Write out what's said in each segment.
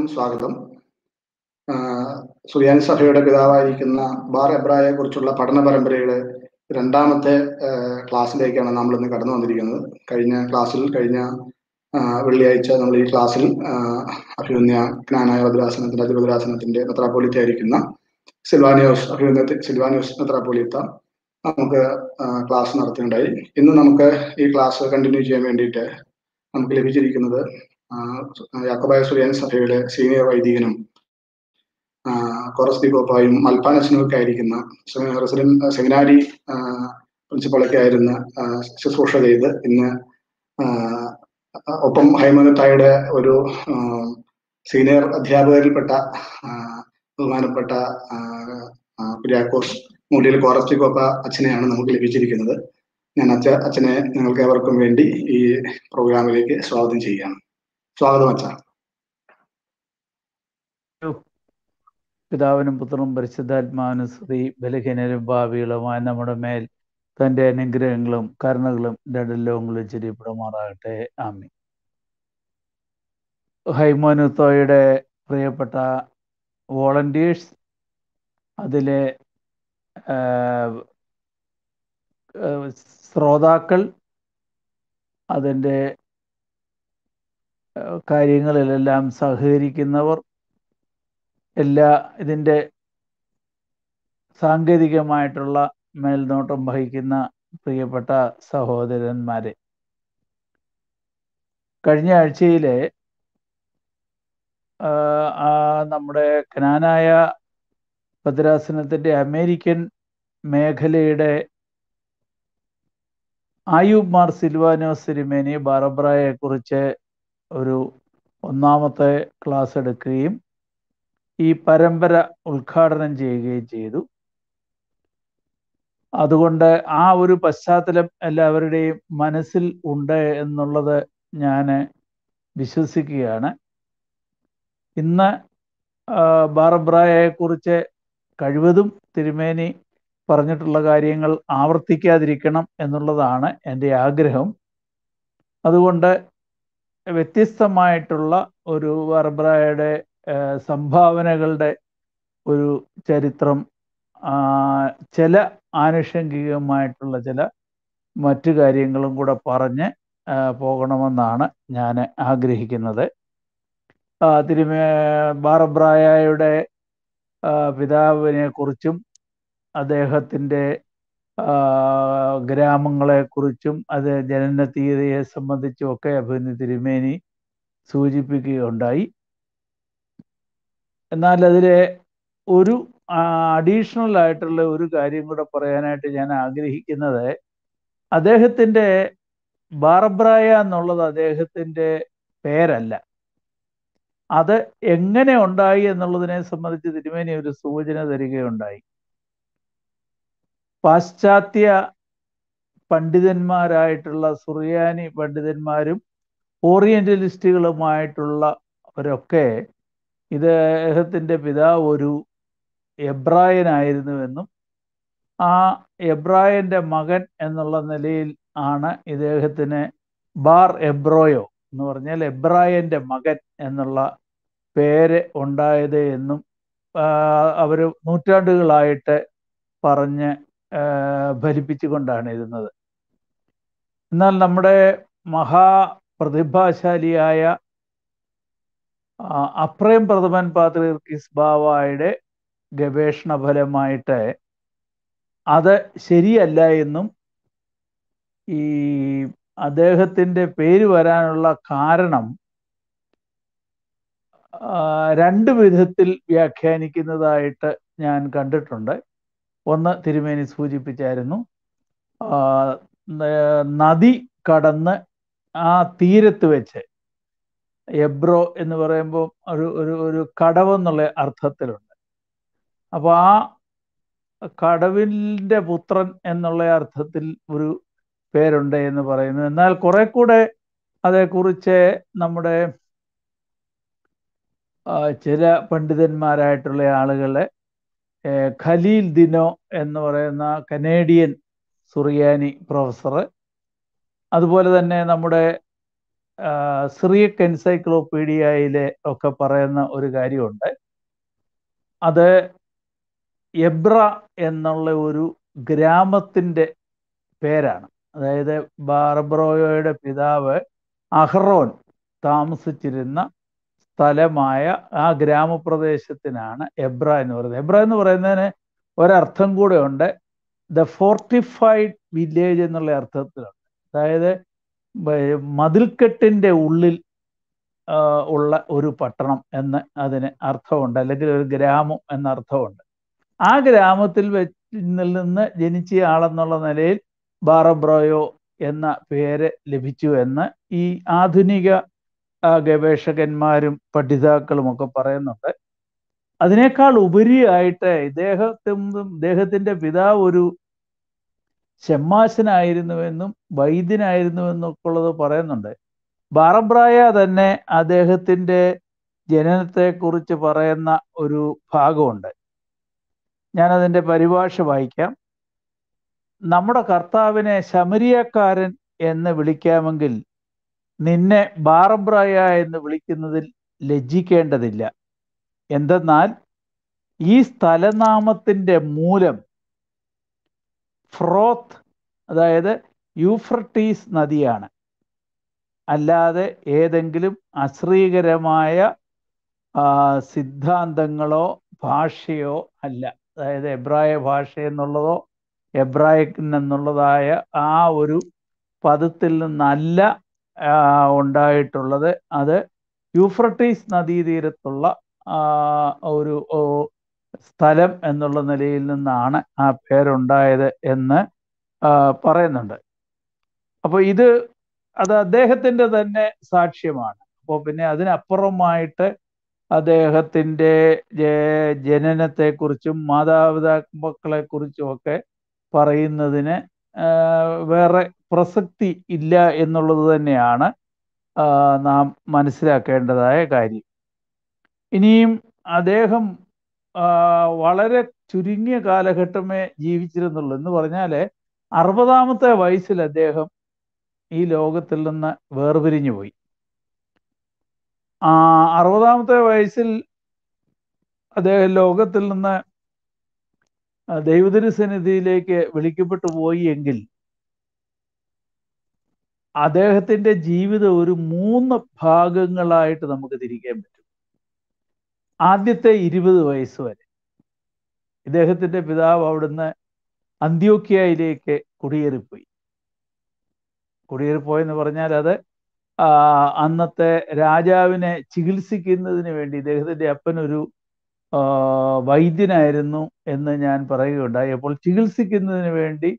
ടോക്കിലേക്ക് എല്ലാ മാന്യ പ്രേക്ഷകർക്കും സ്വാഗതം സുയാൻ സഭയുടെ പിതാവായിരിക്കുന്ന ബാർ എബ്രായെ കുറിച്ചുള്ള പഠന പരമ്പരയുടെ രണ്ടാമത്തെ ക്ലാസ്സിലേക്കാണ് നമ്മൾ ഇന്ന് കടന്നു വന്നിരിക്കുന്നത്. കഴിഞ്ഞ ക്ലാസ്സിൽ കഴിഞ്ഞ വെള്ളിയാഴ്ച നമ്മൾ ഈ ക്ലാസ്സിൽ അഭിമന്യ ജ്ഞാനായ ഭദ്രാസനത്തിന്റെ അതിഭദ്രാസനത്തിന്റെ മെത്രാപ്പോലിത്തായിരിക്കുന്ന സിൽവാനിയോസ് അഭിമന്യ സിൽവാനിയോസ് മെത്രാപ്പോലിത്ത നമുക്ക് ക്ലാസ് നടത്തുകയുണ്ടായി. ഇന്ന് നമുക്ക് ഈ ക്ലാസ് കണ്ടിന്യൂ ചെയ്യാൻ വേണ്ടിയിട്ട് നമുക്ക് ലഭിച്ചിരിക്കുന്നത് യാക്കോബായ സുരേൻ സഭയുടെ സീനിയർ വൈദികനും കൊറസ് ദിഗോപ്പായും മൽപ്പാനച്ചനും ഒക്കെ ആയിരിക്കുന്ന റെസിഡന്റ് സെമിനാരി പ്രിൻസിപ്പളൊക്കെ ആയിരുന്ന ശുശ്രൂഷ ചെയ്ത് ഇന്ന് ഒപ്പം ഹൈമനത്തായുടെ ഒരു സീനിയർ അധ്യാപകരിൽപ്പെട്ട ബഹുമാനപ്പെട്ട കുര്യാക്കോസ് മൂല്യയിൽ കോപ്പ അച്ഛനെയാണ് നമുക്ക് ലഭിച്ചിരിക്കുന്നത്. ഞാൻ അച്ഛ അച്ഛനെ നിങ്ങൾക്ക് ഏവർക്കും വേണ്ടി ഈ പ്രോഗ്രാമിലേക്ക് സ്വാഗതം ചെയ്യുകയാണ്. സ്വാഗതം അച്ഛ. പിതാവിനും പുത്രനും പരിശുദ്ധാത്മാവിനും സ്ത്രീ ബലഹീനരും ഭാവികളുമായ നമ്മുടെ മേൽ തന്റെ അനുഗ്രഹങ്ങളും കരുണകളും ദടലോങ്ങളും ചിരിപ്പെടുമാറാകട്ടെ. ആമി ഹൈമോനുത്തോയുടെ പ്രിയപ്പെട്ട വോളണ്ടിയേഴ്സ് അതിലെ ശ്രോതാക്കൾ അതിന്റെ കാര്യങ്ങളിലെല്ലാം സഹകരിക്കുന്നവർ എല്ലാ ഇതിന്റെ സാങ്കേതികമായിട്ടുള്ള മേൽനോട്ടം വഹിക്കുന്ന പ്രിയപ്പെട്ട സഹോദരന്മാരെ. കഴിഞ്ഞ ആഴ്ചയിലെ നമ്മുടെ കനാനായ ഭദ്രാസനത്തിന്റെ അമേരിക്കൻ മേഖലയുടെ ആയുബ് മാർ സിൽവാനോ സിരിമേനി ബാറബ്രയെ കുറിച്ച് ഒരു ഒന്നാമത്തെ ക്ലാസ് എടുക്കുകയും ഈ പരമ്പര ഉദ്ഘാടനം ചെയ്യുകയും ചെയ്തു. അതുകൊണ്ട് ആ ഒരു പശ്ചാത്തലം എല്ലാവരുടെയും മനസ്സിൽ ഉണ്ട് എന്നുള്ളത് ഞാൻ വിശ്വസിക്കുകയാണ്. ഇന്ന് ബാറബ്രായെ കുറിച്ച് കഴിവതും തിരുമേനി പറഞ്ഞിട്ടുള്ള കാര്യങ്ങൾ ആവർത്തിക്കാതിരിക്കണം എന്നുള്ളതാണ് എന്റെ ആഗ്രഹം. അതുകൊണ്ട് വ്യത്യസ്തമായിട്ടുള്ള ഒരു വർബ്രയുടെ സംഭാവനകളുടെ ഒരു ചരിത്രം ചില ആനുഷംഗികമായിട്ടുള്ള ചില മറ്റു കാര്യങ്ങളും കൂടെ പറഞ്ഞ് പോകണമെന്നാണ് ഞാൻ ആഗ്രഹിക്കുന്നത്. തിരുമേ ബാറബ്രായയുടെ പിതാവിനെ കുറിച്ചും അദ്ദേഹത്തിന്റെ ഗ്രാമങ്ങളെക്കുറിച്ചും അത് ജനന തീയതിയെ സംബന്ധിച്ചും ഒക്കെ അഭിനന്ദ തിരുമേനി സൂചിപ്പിക്കുകയുണ്ടായി. എന്നാൽ അതിലെ ഒരു അഡീഷണൽ ആയിട്ടുള്ള ഒരു കാര്യം കൂടെ പറയാനായിട്ട് ഞാൻ ആഗ്രഹിക്കുന്നത് അദ്ദേഹത്തിന്റെ ബാർബ്രായ എന്നുള്ളത് അദ്ദേഹത്തിന്റെ പേരല്ല. അത് എങ്ങനെ ഉണ്ടായി എന്നുള്ളതിനെ സംബന്ധിച്ച് തിരുമേനി ഒരു സൂചന തരികയുണ്ടായി. പാശ്ചാത്യ പണ്ഡിതന്മാരായിട്ടുള്ള സുറിയാനി പണ്ഡിതന്മാരും ഓറിയന്റലിസ്റ്റുകളുമായിട്ടുള്ളവരൊക്കെ ഇദ്ദേഹത്തിന്റെ പിതാവ് ഒരു എബ്രായനായിരുന്നുവെന്നും ആ എബ്രായന്റെ മകൻ എന്നുള്ള നിലയിൽ ആണ് ഇദ്ദേഹത്തിന് ബാർ എബ്രോയോ എന്ന് പറഞ്ഞാൽ എബ്രായന്റെ മകൻ എന്നുള്ള പേര് ഉണ്ടായത് എന്നും അവർ നൂറ്റാണ്ടുകളായിട്ട് പറഞ്ഞ് ഫലിപ്പിച്ചുകൊണ്ടാണ് ഇരുന്നത് എന്നാൽ നമ്മുടെ മഹാപ്രതിഭാശാലിയായ അപ്രയം പ്രഥമൻ പാത്രീർക്കിസ് ബാവായുടെ ഗവേഷണ ഫലമായിട്ട് അത് ശരിയല്ല എന്നും ഈ അദ്ദേഹത്തിന്റെ പേര് വരാനുള്ള കാരണം രണ്ട് വിധത്തിൽ വ്യാഖ്യാനിക്കുന്നതായിട്ട് ഞാൻ കണ്ടിട്ടുണ്ട്. ഒന്ന് തിരുമേനി സൂചിപ്പിച്ചായിരുന്നു. നദി കടന്ന് ആ തീരത്ത് വെച്ച് എബ്രോ എന്ന് പറയുമ്പോൾ ഒരു ഒരു ഒരു കടവെന്നുള്ള അർത്ഥത്തിലുണ്ട്. അപ്പോൾ ആ കടവിന്റെ പുത്രൻ എന്നുള്ള അർത്ഥത്തിൽ ഒരു പേരുണ്ട് എന്ന് പറയുന്നു. എന്നാൽ കുറെ കൂടെ അതേക്കുറിച്ച് നമ്മുടെ ചില പണ്ഡിതന്മാരായിട്ടുള്ള ആളുകളെ ഖലീൽ ദിനോ എന്ന് പറയുന്ന കനേഡിയൻ സുറിയാനി പ്രൊഫസർ. അതുപോലെ തന്നെ നമ്മുടെ സിറിയക് എൻസൈക്ലോപീഡിയയിലെ ഒക്കെ പറയുന്ന ഒരു കാര്യമുണ്ട്. അത് എബ്ര എന്നുള്ള ഒരു ഗ്രാമത്തിന്റെ പേരാണ്. അതായത് ബാർബ്രോയോയുടെ പിതാവ് അഹ്റോൻ താമസിച്ചിരുന്ന സ്ഥലമായ ആ ഗ്രാമപ്രദേശത്തിനാണ് എബ്ര എന്ന് പറയുന്നത്. എബ്ര എന്ന് പറയുന്നതിന് ഒരർത്ഥം കൂടെ ഉണ്ട് ദ ഫോർട്ടിഫൈഡ് വില്ലേജ് എന്നുള്ള അർത്ഥത്തിലുണ്ട്. അതായത് മതിൽക്കെട്ടിന്റെ ഉള്ളിൽ ഉള്ള ഒരു പട്ടണം എന്ന് അതിന് അർത്ഥമുണ്ട്. അല്ലെങ്കിൽ ഒരു ഗ്രാമം എന്ന അർത്ഥമുണ്ട്. ആ ഗ്രാമത്തിൽ വെച്ചിൽ നിന്ന് ജനിച്ച ആളെന്നുള്ള നിലയിൽ ബാറബ്രോയോ എന്ന പേര് ലഭിച്ചു എന്ന് ഈ ആധുനിക ഗവേഷകന്മാരും പഠിതാക്കളും ഒക്കെ പറയുന്നുണ്ട്. അതിനേക്കാൾ ഉപരിയായിട്ട് ഇദ്ദേഹത്തും ഇദ്ദേഹത്തിന്റെ പിതാവ് ഒരു ചെമ്മാശനായിരുന്നുവെന്നും വൈദ്യനായിരുന്നുവെന്നും ഉള്ളത് പറയുന്നുണ്ട്. ബാറബ്രായ തന്നെ അദ്ദേഹത്തിന്റെ ജനനത്തെക്കുറിച്ച് പറയുന്ന ഒരു ഭാഗമുണ്ട്. ഞാനതിന്റെ പരിഭാഷ വായിക്കാം. നമ്മുടെ കർത്താവിനെ ശമരിയക്കാരൻ എന്ന് വിളിക്കാമെങ്കിൽ നിന്നെ ബാറബ്രായ എന്ന് വിളിക്കുന്നതിൽ ലജ്ജിക്കേണ്ടതില്ല. എന്തെന്നാൽ ഈ സ്ഥലനാമത്തിന്റെ മൂലം ഫ്രോത്ത് അതായത് യൂഫ്രട്ടീസ് നദിയാണ്. അല്ലാതെ ഏതെങ്കിലും അശ്രീകരമായ സിദ്ധാന്തങ്ങളോ ഭാഷയോ അല്ല. അതായത് എബ്രായ ഭാഷ എന്നുള്ളതോ എബ്രായിക് എന്നുള്ളതായ ആ ഒരു പദത്തിൽ നിന്നല്ല ഉണ്ടായിട്ടുള്ളത്. അത് യൂഫ്രട്ടീസ് നദീതീരത്തുള്ള ഒരു സ്ഥലം എന്നുള്ള നിലയിൽ നിന്നാണ് ആ പേരുണ്ടായത് എന്ന് പറയുന്നുണ്ട്. അപ്പോൾ ഇത് അത് അദ്ദേഹത്തിന്റെ തന്നെ സാക്ഷ്യമാണ്. അപ്പോൾ പിന്നെ അതിനപ്പുറമായിട്ട് അദ്ദേഹത്തിന്റെ ജനനത്തെക്കുറിച്ചും മാതാപിതാക്കളെക്കുറിച്ചും ഒക്കെ പറയുന്നതിന് വേറെ പ്രസക്തി ഇല്ല എന്നുള്ളത് തന്നെയാണ് നാം മനസ്സിലാക്കേണ്ടതായ കാര്യം. ഇനിയും അദ്ദേഹം വളരെ ചുരുങ്ങിയ കാലഘട്ടമേ ജീവിച്ചിരുന്നുള്ളൂ. എന്ന് പറഞ്ഞാൽ അറുപതാമത്തെ വയസ്സിൽ അദ്ദേഹം ഈ ലോകത്തിൽ നിന്ന് വേർപിരിഞ്ഞു പോയി. ആ അറുപതാമത്തെ വയസ്സിൽ അദ്ദേഹം ലോകത്തിൽ നിന്ന് ദൈവതിരുസന്നിധിയിലേക്ക് വിളിക്കപ്പെട്ടു പോയി എങ്കിൽ അദ്ദേഹത്തിന്റെ ജീവിതം ഒരു മൂന്ന് ഭാഗങ്ങളായിട്ട് നമുക്ക് തിരിക്കാൻ പറ്റും. ആദ്യത്തെ ഇരുപത് വയസ്സ് വരെ. ഇദ്ദേഹത്തിന്റെ പിതാവ് അവിടുന്ന് അന്ത്യോക്യയിലേക്ക് കുടിയേറിപ്പോയി. കുടിയേറിപ്പോയെന്ന് പറഞ്ഞാൽ അത് അന്നത്തെ രാജാവിനെ ചികിത്സിക്കുന്നതിന് വേണ്ടി ഇദ്ദേഹത്തിന്റെ അപ്പനൊരു വൈദ്യനായിരുന്നു എന്ന് ഞാൻ പറയുകയുണ്ടായി. അപ്പോൾ ചികിത്സിക്കുന്നതിന് വേണ്ടി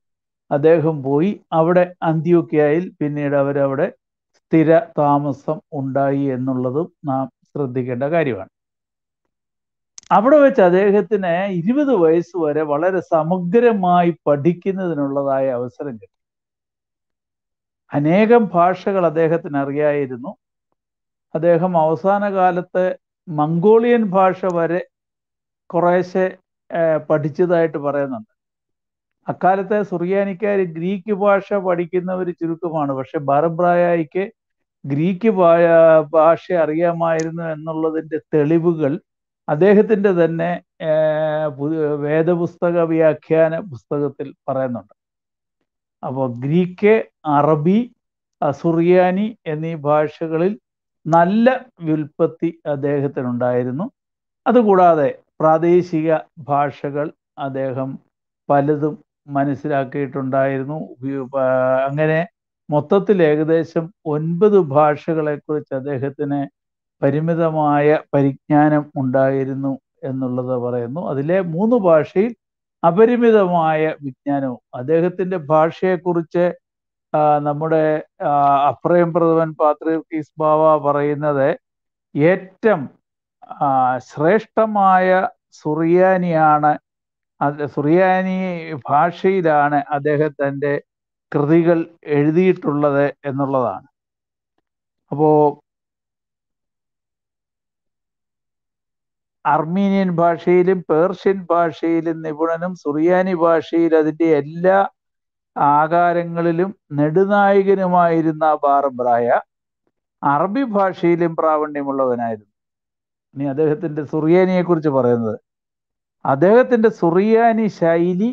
അദ്ദേഹം പോയി. അവിടെ അന്ത്യോക്യയിൽ പിന്നീട് അവരവിടെ സ്ഥിര താമസം ഉണ്ടായി എന്നുള്ളതും നാം ശ്രദ്ധിക്കേണ്ട കാര്യമാണ്. അവിടെ വെച്ച് അദ്ദേഹത്തിന് ഇരുപത് വയസ്സ് വരെ വളരെ സമഗ്രമായി പഠിക്കുന്നതിനുള്ളതായ അവസരം കിട്ടി. അനേകം ഭാഷകൾ അദ്ദേഹത്തിന് അറിയായിരുന്നു. അദ്ദേഹം അവസാന കാലത്ത് മംഗോളിയൻ ഭാഷ വരെ കുറേശ്ശെ പഠിച്ചതായിട്ട് പറയുന്നുണ്ട്. അക്കാലത്തെ സുറിയാനിക്കാർ ഗ്രീക്ക് ഭാഷ പഠിക്കുന്നവർ ചുരുക്കമാണ്. പക്ഷെ ബാരബ്രായായിക്ക് ഗ്രീക്ക് ഭാഷ അറിയാമായിരുന്നു എന്നുള്ളതിന്റെ തെളിവുകൾ അദ്ദേഹത്തിന്റെ തന്നെ വേദപുസ്തക വ്യാഖ്യാന പുസ്തകത്തിൽ പറയുന്നുണ്ട്. അപ്പോൾ ഗ്രീക്ക് അറബി സുറിയാനി എന്നീ ഭാഷകളിൽ നല്ല വ്യുൽപ്പത്തി അദ്ദേഹത്തിനുണ്ടായിരുന്നു. അതുകൂടാതെ പ്രാദേശിക ഭാഷകൾ അദ്ദേഹം പലതും മനസ്സിലാക്കിയിട്ടുണ്ടായിരുന്നു. അങ്ങനെ മൊത്തത്തിൽ ഏകദേശം ഒൻപത് ഭാഷകളെക്കുറിച്ച് അദ്ദേഹത്തിന് പരിമിതമായ പരിജ്ഞാനം ഉണ്ടായിരുന്നു എന്നുള്ളത് പറയുന്നു. അതിലെ മൂന്ന് ഭാഷയിൽ അപരിമിതമായ വിജ്ഞാനവും അദ്ദേഹത്തിന്റെ ഭാഷയെക്കുറിച്ച് നമ്മുടെ അപ്രയം പ്രഥമൻ പാത്രീസ് ബാവ പറയുന്നത് ഏറ്റവും ശ്രേഷ്ഠമായ സുറിയാനിയാണ് സുറിയാനി ഭാഷയിലാണ് അദ്ദേഹത്തിന്റെ തന്റെ കൃതികൾ എഴുതിയിട്ടുള്ളത് എന്നുള്ളതാണ്. അപ്പോൾ അർമീനിയൻ ഭാഷയിലും പേർഷ്യൻ ഭാഷയിലും നിപുണനും സുറിയാനി ഭാഷയിൽ അതിന്റെ എല്ലാ ആകാരങ്ങളിലും നെടുനായകനുമായിരുന്ന ബാർബ്രായ അറബി ഭാഷയിലും പ്രാവീണ്യമുള്ളവനായിരുന്നു. ഇനി അദ്ദേഹത്തിന്റെ സുറിയാനിയെ കുറിച്ച് പറയുന്നത്. അദ്ദേഹത്തിന്റെ സുറിയാനി ശൈലി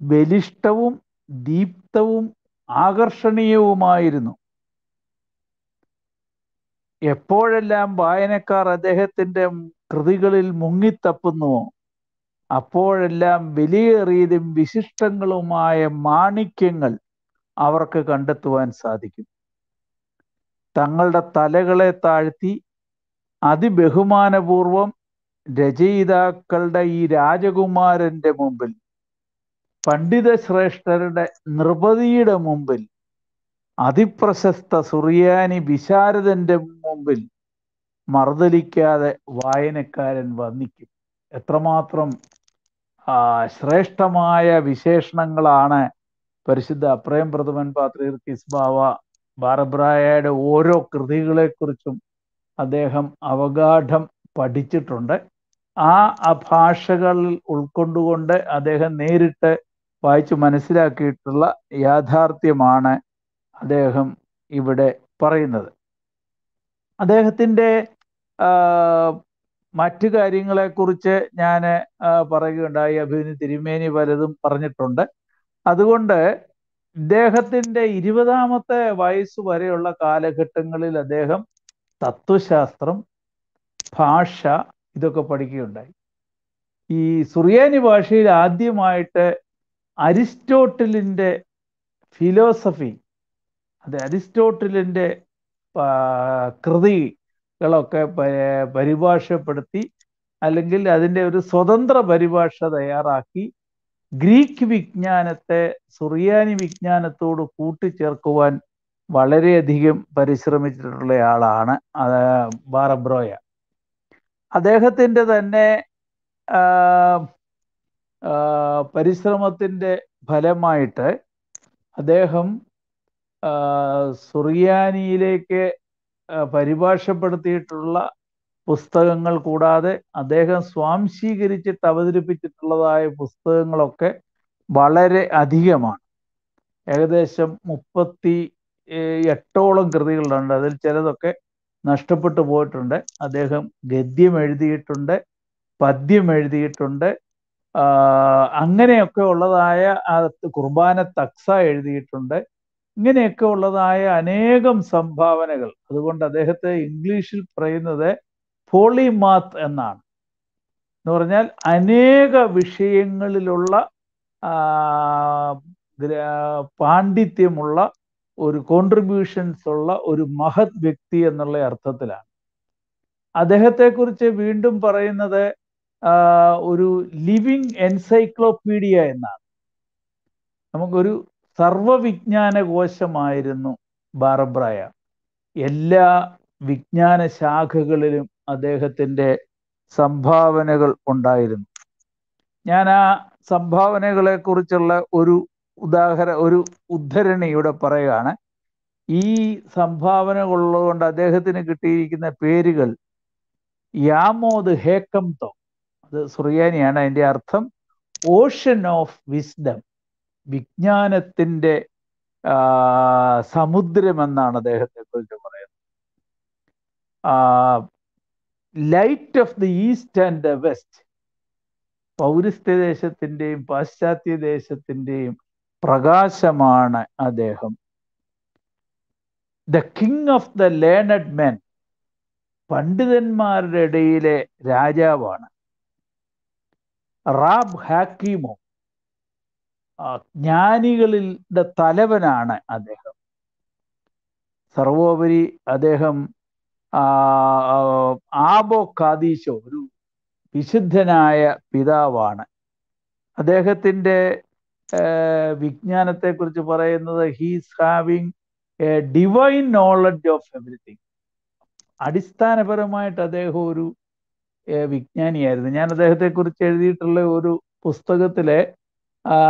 ബലിഷ്ടവും ദീപ്തവും ആകർഷണീയവുമായിരുന്നു. എപ്പോഴെല്ലാം വായനക്കാർ അദ്ദേഹത്തിന്റെ കൃതികളിൽ മുങ്ങിത്തപ്പുന്നുവോ അപ്പോഴെല്ലാം വിലയേറിയതും വിശിഷ്ടങ്ങളുമായ മാണിക്യങ്ങൾ അവർക്ക് കണ്ടെത്തുവാൻ സാധിക്കും. തങ്ങളുടെ തലകളെ താഴ്ത്തി അതിബഹുമാനപൂർവം രചയിതാക്കളുടെ ഈ രാജകുമാരന്റെ മുമ്പിൽ പണ്ഡിത ശ്രേഷ്ഠരുടെ നൃപതിയുടെ മുമ്പിൽ അതിപ്രശസ്ത സുറിയാനി വിശാരദന്റെ മുമ്പിൽ മറുതലിക്കാതെ വായനക്കാരൻ വന്നിക്കും എത്രമാത്രം ശ്രേഷ്ഠമായ വിശേഷണങ്ങളാണ് പരിശുദ്ധ അപ്രയം പ്രഥമൻ പാത്രീർക്കിസ് ബാവ ബാറബ്രായയുടെ ഓരോ കൃതികളെക്കുറിച്ചും അദ്ദേഹം അവഗാഠം പഠിച്ചിട്ടുണ്ട്. ആ ഭാഷകളിൽ ഉൾക്കൊണ്ടുകൊണ്ട് അദ്ദേഹം നേരിട്ട് വായിച്ചു മനസ്സിലാക്കിയിട്ടുള്ള യാഥാർത്ഥ്യമാണ് അദ്ദേഹം ഇവിടെ പറയുന്നത്. അദ്ദേഹത്തിന്റെ മറ്റു കാര്യങ്ങളെക്കുറിച്ച് ഞാൻ പറയുകയുണ്ടായി. അഭിനു തിരുമേനി പലതും പറഞ്ഞിട്ടുണ്ട്. അതുകൊണ്ട് ഇദ്ദേഹത്തിന്റെ ഇരുപതാമത്തെ വയസ്സ് വരെയുള്ള കാലഘട്ടങ്ങളിൽ അദ്ദേഹം തത്വശാസ്ത്രം ഭാഷ ഇതൊക്കെ പഠിക്കുകയുണ്ടായി. ഈ സുറിയാനി ഭാഷയിൽ ആദ്യമായിട്ട് അരിസ്റ്റോട്ടിലിന്റെ ഫിലോസഫി അത് അരിസ്റ്റോട്ടിലിന്റെ കൃതികളൊക്കെ പരിഭാഷപ്പെടുത്തി അല്ലെങ്കിൽ അതിന്റെ ഒരു സ്വതന്ത്ര പരിഭാഷ തയ്യാറാക്കി ഗ്രീക്ക് വിജ്ഞാനത്തെ സുറിയാനി വിജ്ഞാനത്തോട് കൂട്ടിച്ചേർക്കുവാൻ വളരെയധികം പരിശ്രമിച്ചിട്ടുള്ള ആളാണ് ബാറബ്രോയ. അദ്ദേഹത്തിന്റെ തന്നെ പരിശ്രമത്തിന്റെ ഫലമായിട്ട് അദ്ദേഹം സുറിയാനിയിലേക്ക് പരിഭാഷപ്പെടുത്തിയിട്ടുള്ള പുസ്തകങ്ങൾ കൂടാതെ അദ്ദേഹം സ്വാംശീകരിച്ചിട്ട് അവതരിപ്പിച്ചിട്ടുള്ളതായ പുസ്തകങ്ങളൊക്കെ വളരെ അധികമാണ്. ഏകദേശം മുപ്പത്തി എട്ടോളം കൃതികളുണ്ട്. അതിൽ ചിലതൊക്കെ നഷ്ടപ്പെട്ടു പോയിട്ടുണ്ട്. അദ്ദേഹം ഗദ്യം എഴുതിയിട്ടുണ്ട് പദ്യം എഴുതിയിട്ടുണ്ട്. അങ്ങനെയൊക്കെ ഉള്ളതായ കുർബാന തക്സ എഴുതിയിട്ടുണ്ട്. ഇങ്ങനെയൊക്കെ ഉള്ളതായ അനേകം സംഭാവനകൾ. അതുകൊണ്ട് അദ്ദേഹത്തെ ഇംഗ്ലീഷിൽ പറയുന്നത് പോളിമാത്ത് എന്നാണ്. എന്ന് പറഞ്ഞാൽ അനേക വിഷയങ്ങളിലുള്ള പാണ്ഡിത്യമുള്ള ഒരു കോൺട്രിബ്യൂഷൻസ് ഉള്ള ഒരു മഹത് വ്യക്തി എന്നുള്ള അർത്ഥത്തിലാണ്. അദ്ദേഹത്തെക്കുറിച്ച് വീണ്ടും പറയുന്നത് ഒരു ലിവിങ് എൻസൈക്ലോപീഡിയ എന്നാണ്. നമുക്കൊരു സർവവിജ്ഞാന കോശമായിരുന്നു ബാറബ്രായ എല്ലാ വിജ്ഞാന ശാഖകളിലും അദ്ദേഹത്തിന്റെ സംഭാവനകൾ ഉണ്ടായിരുന്നു. ഞാൻ ആ സംഭാവനകളെ കുറിച്ചുള്ള ഒരു ഉദാഹര ഒരു ഉദ്ധരണി ഇവിടെ പറയുകയാണ് ഈ സംഭാവനകൾ ഉള്ളതുകൊണ്ട് അദ്ദേഹത്തിന് കിട്ടിയിരിക്കുന്ന പേരുകൾ യാമോദ് ഹേക്കംതോ അത് സുറിയാനിയാണ്. അതിന്റെ അർത്ഥം ഓഷൻ ഓഫ് വിസ്ഡം വിജ്ഞാനത്തിന്റെ സമുദ്രമെന്നാണ് അദ്ദേഹത്തെ കുറിച്ച് പറയുന്നത്. Light of the east and the west പൗരസ്ത്യ ദേശത്തിന്റെയും പാശ്ചാത്യ ദേശത്തിന്റെയും പ്രകാശമാണ് അദ്ദേഹം. The king of the learned men പണ്ഡിതന്മാരുടെ ഇടയിലെ രാജാവാണ്. റാബ് ഹാക്കിമോ ജ്ഞാനികളുടെ തലവനാണ് അദ്ദേഹം. സർവോപരി അദ്ദേഹം ആബോ കാദീശോ ഒരു വിശുദ്ധനായ പിതാവാണ്. അദ്ദേഹത്തിന്റെ വിജ്ഞാനത്തെക്കുറിച്ച് പറയുന്നത് he's having a divine knowledge of everything അടിസ്ഥാനപരമായിട്ട് അദ്ദേഹം ഒരു വിജ്ഞാനിയായിരുന്നു. ഞാൻ അദ്ദേഹത്തെ കുറിച്ച് എഴുതിയിട്ടുള്ള ഒരു പുസ്തകത്തിലെ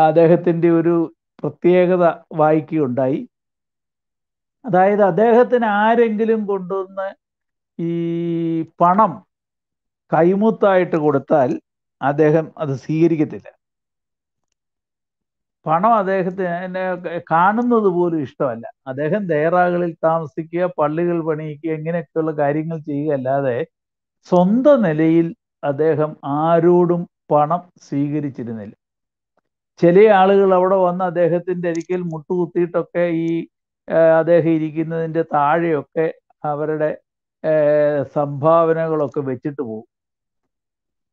അദ്ദേഹത്തിന്റെ ഒരു പ്രത്യേകത വായിക്കുകയുണ്ടായി. അതായത് അദ്ദേഹത്തിന് ആരെങ്കിലും കൊണ്ടുവന്ന് ഈ പണം കൈമുത്തായിട്ട് കൊടുത്താൽ അദ്ദേഹം അത് സ്വീകരിക്കത്തില്ല. പണം അദ്ദേഹത്തിന് കാണുന്നത് പോലും ഇഷ്ടമല്ല. അദ്ദേഹം ദേറാകളിൽ താമസിക്കുക പള്ളികൾ പണിയിക്കുക ഇങ്ങനെയൊക്കെയുള്ള കാര്യങ്ങൾ ചെയ്യുക അല്ലാതെ സ്വന്തം നിലയിൽ അദ്ദേഹം ആരോടും പണം സ്വീകരിച്ചിരുന്നില്ല. ചില ആളുകൾ അവിടെ വന്ന് അദ്ദേഹത്തിന്റെ അരിക്കൽ മുട്ടുകുത്തിയിട്ടൊക്കെ ഈ അദ്ദേഹം ഇരിക്കുന്നതിന്റെ താഴെയൊക്കെ അവരുടെ സംഭാവനകളൊക്കെ വെച്ചിട്ട് പോകും.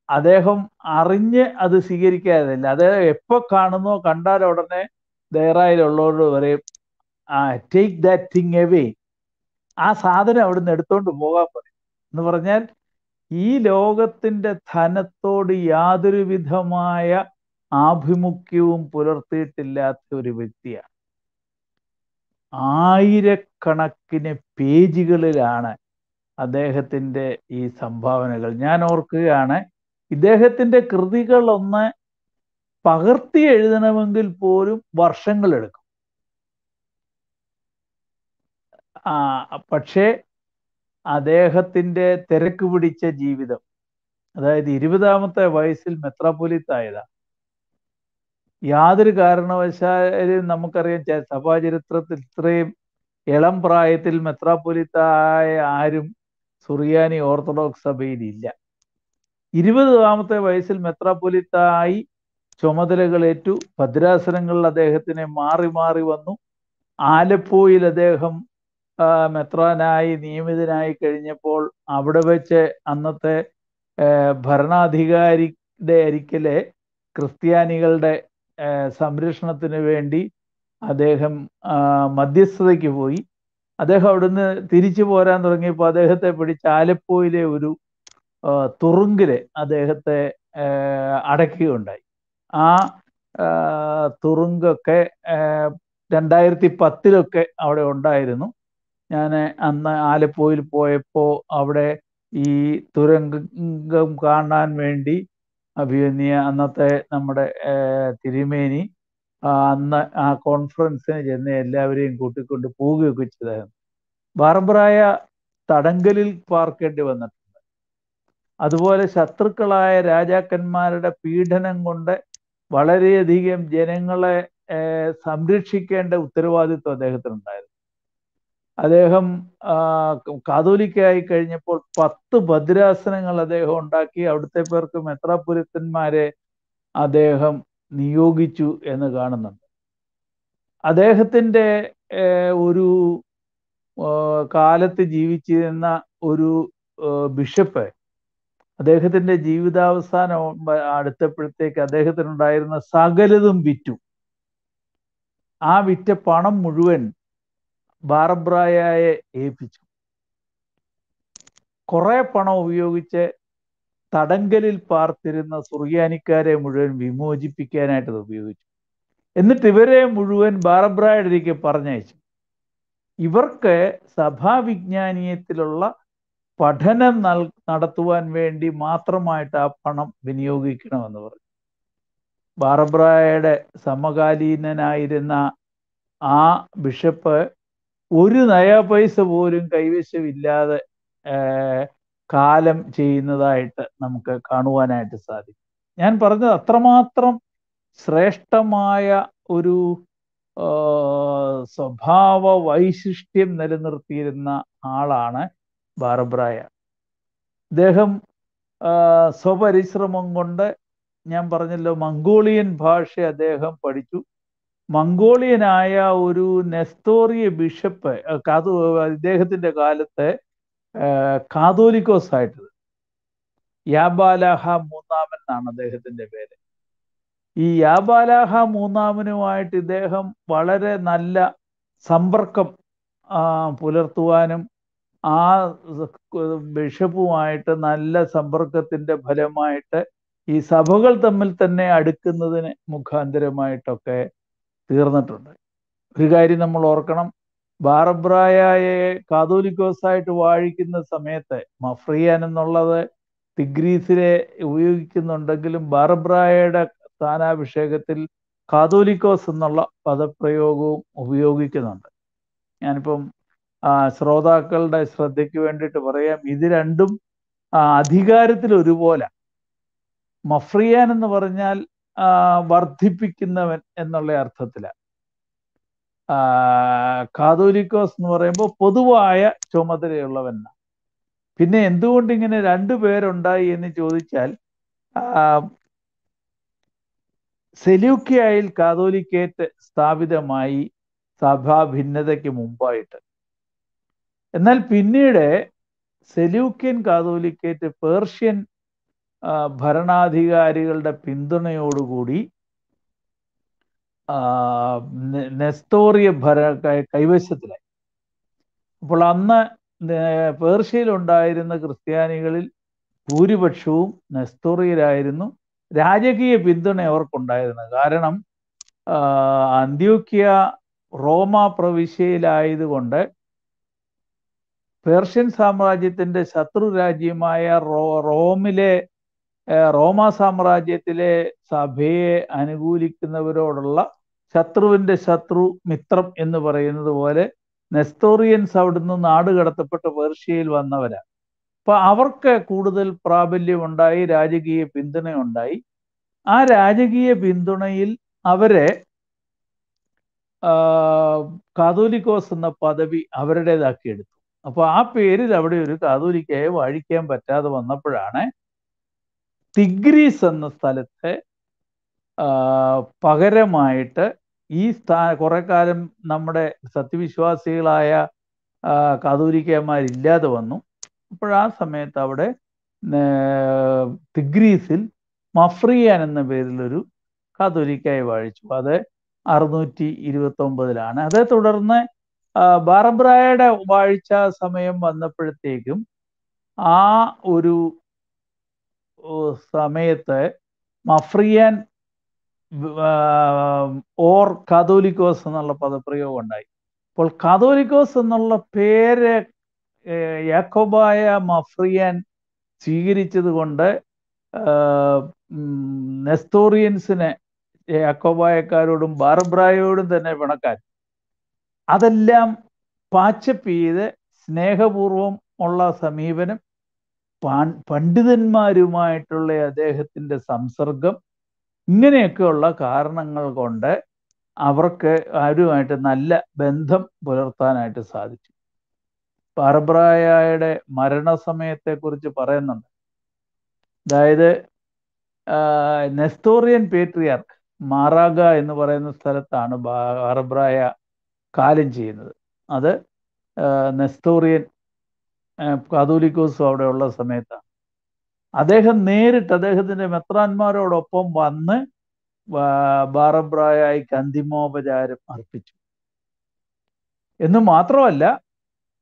അദ്ദേഹം അറിഞ്ഞ് അത് സ്വീകരിക്കാതില്ല. അദ്ദേഹം എപ്പോ കാണുന്നോ കണ്ടാൽ ഉടനെ ദേറായിലുള്ളവരോട് പറയും ആ ടേക്ക് ദാറ്റ് തിങ് എവേ ആ സാധനം അവിടുന്ന് എടുത്തോണ്ട് പോകാൻ പറയും. എന്ന് പറഞ്ഞാൽ ഈ ലോകത്തിന്റെ ധനത്തോട് യാതൊരു വിധമായ ആഭിമുഖ്യവും പുലർത്തിയിട്ടില്ലാത്ത ഒരു വ്യക്തിയാണ്. ആയിരക്കണക്കിന് പേജുകളിലാണ് അദ്ദേഹത്തിന്റെ ഈ സംഭാവനകൾ. ഞാൻ ഓർക്കുകയാണ് ഇദ്ദേഹത്തിന്റെ കൃതികളൊന്ന് പകർത്തി എഴുതണമെങ്കിൽ പോലും വർഷങ്ങളെടുക്കും ആ പക്ഷേ അദ്ദേഹത്തിന്റെ തിരക്ക് പിടിച്ച ജീവിതം അതായത് ഇരുപതാമത്തെ വയസ്സിൽ മെത്രാപ്പൊലിത്തായതാ യാതൊരു കാരണവശാലും നമുക്കറിയാം സഭാചരിത്രത്തിൽ ഇത്രയും ഇളം പ്രായത്തിൽ മെത്രാപ്പൊലിത്തായ ആരും സുറിയാനി ഓർത്തഡോക്സ് സഭയിലില്ല ഇരുപതാമത്തെ വയസ്സിൽ മെത്രാപ്പൊലിത്തായി ചുമതലകളേറ്റു ഭദ്രാസനങ്ങളിൽ അദ്ദേഹത്തിന് മാറി മാറി വന്നു. ആലപ്പുഴയിൽ അദ്ദേഹം മെത്രാനായി നിയമിതനായി കഴിഞ്ഞപ്പോൾ അവിടെ വെച്ച് അന്നത്തെ ഭരണാധികാരിയുടെ അരിക്കലെ ക്രിസ്ത്യാനികളുടെ സംരക്ഷണത്തിന് വേണ്ടി അദ്ദേഹം മധ്യസ്ഥതയ്ക്ക് പോയി. അദ്ദേഹം അവിടുന്ന് തിരിച്ചു പോരാൻ തുടങ്ങിയപ്പോൾ അദ്ദേഹത്തെ പിടിച്ച് ആലപ്പുഴയിലെ ഒരു തുറുങ്കിൽ അദ്ദേഹത്തെ അടയ്ക്കുകയുണ്ടായി. ആ തുറുങ്കൊക്കെ രണ്ടായിരത്തി പത്തിലൊക്കെ അവിടെ ഉണ്ടായിരുന്നു. ഞാൻ അന്ന് ആലപ്പുഴയിൽ പോയപ്പോൾ അവിടെ ഈ തുരങ്കം കാണാൻ വേണ്ടി അഭിമന്യ അന്നത്തെ നമ്മുടെ തിരുമേനി അന്ന് ആ കോൺഫറൻസിന് ചെന്ന് എല്ലാവരെയും കൂട്ടിക്കൊണ്ട് പോവുകയൊക്കെ ചെയ്തായിരുന്നു. ബാർബറായ തടങ്കലിൽ പാർക്കേണ്ടി വന്നിട്ടുണ്ട്. അതുപോലെ ശത്രുക്കളായ രാജാക്കന്മാരുടെ പീഡനം കൊണ്ട് വളരെയധികം ജനങ്ങളെ സംരക്ഷിക്കേണ്ട ഉത്തരവാദിത്വം അദ്ദേഹത്തിനുണ്ടായിരുന്നു. അദ്ദേഹം കാതോലിക്കായി കഴിഞ്ഞപ്പോൾ പത്ത് ഭദ്രാസനങ്ങൾ അദ്ദേഹം ഉണ്ടാക്കി. അവിടുത്തെ പേർക്ക് മെത്രാപുരത്തന്മാരെ അദ്ദേഹം നിയോഗിച്ചു എന്ന് കാണുന്നുണ്ട്. അദ്ദേഹത്തിന്റെ ഒരു കാലത്ത് ജീവിച്ചിരുന്ന ഒരു ബിഷപ്പ് അദ്ദേഹത്തിന്റെ ജീവിതാവസാനം അടുത്തപ്പോഴത്തേക്ക് അദ്ദേഹത്തിനുണ്ടായിരുന്ന സകലതും വിറ്റു. ആ വിറ്റ പണം മുഴുവൻ ബാറബ്രായയെ ഏൽപ്പിച്ചു. കുറെ പണം ഉപയോഗിച്ച് തടങ്കലിൽ പാർത്തിരുന്ന സുറിയാനിക്കാരെ മുഴുവൻ വിമോചിപ്പിക്കാനായിട്ട് ഉപയോഗിച്ചു. എന്നിട്ട് ഇവരെ മുഴുവൻ ബാറബ്രായടിക്ക് പറഞ്ഞയച്ചു. ഇവർക്ക് സഭാവിജ്ഞാനീയത്തിലുള്ള പഠനം നൽ നടത്തുവാൻ വേണ്ടി മാത്രമായിട്ട് ആ പണം വിനിയോഗിക്കണമെന്ന് പറഞ്ഞു. ബാറബ്രായയുടെ സമകാലീനനായിരുന്ന ആ ബിഷപ്പ് ഒരു നയാ പൈസ പോലും കൈവശമില്ലാതെ കാലം ചെയ്യുന്നതായിട്ട് നമുക്ക് കാണുവാനായിട്ട് സാധിക്കും. ഞാൻ പറഞ്ഞത് അത്രമാത്രം ശ്രേഷ്ഠമായ ഒരു സ്വഭാവ വൈശിഷ്ട്യം നിലനിർത്തിയിരുന്ന ആളാണ് ബാർബ്രായ അദ്ദേഹം സ്വപരിശ്രമം കൊണ്ട് ഞാൻ പറഞ്ഞല്ലോ മംഗോളിയൻ ഭാഷ അദ്ദേഹം പഠിച്ചു. മംഗോളിയനായ ഒരു നെസ്തോറിയ ബിഷപ്പ് കാതോ ഇദ്ദേഹത്തിന്റെ കാലത്ത് കാതോലിക്കോസ് ആയിട്ടത്. യാബാലാഹ മൂന്നാമൻ എന്നാണ് അദ്ദേഹത്തിന്റെ പേര്. ഈ യാബാലാഹ മൂന്നാമനുമായിട്ട് ഇദ്ദേഹം വളരെ നല്ല സമ്പർക്കം പുലർത്തുവാനും ആ ബിഷപ്പുമായിട്ട് നല്ല സമ്പർക്കത്തിന്റെ ഫലമായിട്ട് ഈ സഭകൾ തമ്മിൽ തന്നെ അടുക്കുന്നതിന് മുഖാന്തരമായിട്ടൊക്കെ തീർന്നിട്ടുണ്ട്. ഒരു കാര്യം നമ്മൾ ഓർക്കണം. ബാറബ്രായയെ കാതോലിക്കോസായിട്ട് വാഴിക്കുന്ന സമയത്ത് മഫ്രിയാൻ എന്നുള്ളത് തിഗ്രീസിലെ ഉപയോഗിക്കുന്നുണ്ടെങ്കിലും ബാറബ്രായയുടെ സ്ഥാനാഭിഷേകത്തിൽ കാതോലിക്കോസ് എന്നുള്ള പദപ്രയോഗവും ഉപയോഗിക്കുന്നുണ്ട്. ഞാനിപ്പം ശ്രോതാക്കളുടെ ശ്രദ്ധയ്ക്ക് വേണ്ടിയിട്ട് പറയാം. ഇത് രണ്ടും അധികാരത്തിൽ ഒരുപോലെ. മഫ്രിയാൻ എന്ന് പറഞ്ഞാൽ വർദ്ധിപ്പിക്കുന്നവൻ എന്നുള്ള അർത്ഥത്തിലാണ് കാതോലിക്കോസ് എന്ന് പറയുമ്പോൾ പൊതുവായ ചുമതലയുള്ളവൻ. പിന്നെ എന്തുകൊണ്ട് ഇങ്ങനെ രണ്ടു പേരുണ്ടായി എന്ന് ചോദിച്ചാൽ സെലൂക്കിയായിൽ കാതോലിക്കേറ്റ് സ്ഥാപിതമായി സഭാ ഭിന്നതയ്ക്ക് മുമ്പായിട്ട് എന്നാൽ പിന്നീട് സെലൂക്യൻ കാതോലിക്കേറ്റ് പേർഷ്യൻ ഭരണാധികാരികളുടെ പിന്തുണയോടുകൂടി നെസ്തോറിയ ഭര കൈവശത്തിലായി. അപ്പോൾ അന്ന് പേർഷ്യയിലുണ്ടായിരുന്ന ക്രിസ്ത്യാനികളിൽ ഭൂരിപക്ഷവും നെസ്തോറിയരായിരുന്നു. രാജകീയ പിന്തുണ അവർക്കുണ്ടായിരുന്നു. കാരണം അന്ത്യോക്യ റോമ പ്രവിശ്യയിലായതുകൊണ്ട് പേർഷ്യൻ സാമ്രാജ്യത്തിന്റെ ശത്രു രാജ്യമായ റോ റോമിലെ റോമ സാമ്രാജ്യത്തിലെ സഭയെ അനുകൂലിക്കുന്നവരോടുള്ള ശത്രുവിന്റെ ശത്രു മിത്രം എന്ന് പറയുന്നത് പോലെ നെസ്തോറിയൻസ് അവിടുന്ന് നാട് കടത്തപ്പെട്ട് പേർഷ്യയിൽ വന്നവരാണ്. അപ്പൊ അവർക്ക് കൂടുതൽ പ്രാബല്യമുണ്ടായി രാജകീയ പിന്തുണയുണ്ടായി. ആ രാജകീയ പിന്തുണയിൽ അവരെ കാതോലിക്കോസ് എന്ന പദവി അവരുടേതാക്കി എടുത്തു അപ്പൊ ആ പേരിൽ അവിടെ ഒരു കാതോലിക്കയെ വാഴിക്കാൻ പറ്റാതെ വന്നപ്പോഴാണ് തിഗ്രീസ് എന്ന സ്ഥലത്തെ പകരമായിട്ട് ഈ സ്ഥാ കുറെ കാലം നമ്മുടെ സത്യവിശ്വാസികളായ കാതോലിക്കന്മാരില്ലാതെ വന്നു. അപ്പോഴാ സമയത്ത് അവിടെ തിഗ്രീസിൽ മഫ്രിയാൻ എന്ന പേരിലൊരു കാതോലിക്കായി വാഴിച്ചു. അത് അറുന്നൂറ്റി ഇരുപത്തി ഒമ്പതിലാണ് അതേ തുടർന്ന് ബാറബ്രായയുടെ വാഴ്ച സമയം വന്നപ്പോഴത്തേക്കും ആ ഒരു സമയത്ത് മഫ്രിയൻ ഓർ കാതോലിക്കോസ് എന്നുള്ള പദപ്രയോഗം ഉണ്ടായി. അപ്പോൾ കാതോലിക്കോസ് എന്നുള്ള പേര് യാക്കോബായ മഫ്രിയൻ സ്വീകരിച്ചത് കൊണ്ട് നെസ്തോറിയൻസിനെ യാക്കോബായക്കാരോടും ബാർബ്രായോടും തന്നെ പിണക്കാൻ അതെല്ലാം പാച്ചപ്പ് ചെയ്ത് സ്നേഹപൂർവം ഉള്ള സമീപനം പണ്ഡിതന്മാരുമായിട്ടുള്ള അദ്ദേഹത്തിന്റെ സംസർഗം ഇങ്ങനെയൊക്കെയുള്ള കാരണങ്ങൾ കൊണ്ട് അവർക്ക് ആരുമായിട്ട് നല്ല ബന്ധം പുലർത്താനായിട്ട് സാധിച്ചു. ബാർബ്രായയുടെ മരണസമയത്തെക്കുറിച്ച് പറയുന്നുണ്ട്. അതായത് നെസ്തോറിയൻ പേട്രിയാർക്ക് മാറാഗ എന്ന് പറയുന്ന സ്ഥലത്താണ് ബാർബ്രായ കാലം ചെയ്യുന്നത്. അത് നെസ്തോറിയൻ കാതോലിക്കോസും അവിടെയുള്ള സമയത്താണ്. അദ്ദേഹം നേരിട്ട് അദ്ദേഹത്തിന്റെ മെത്രാന്മാരോടൊപ്പം വന്ന് ബാറബ്രായക്ക് അന്തിമോപചാരം അർപ്പിച്ചു. എന്ന് മാത്രമല്ല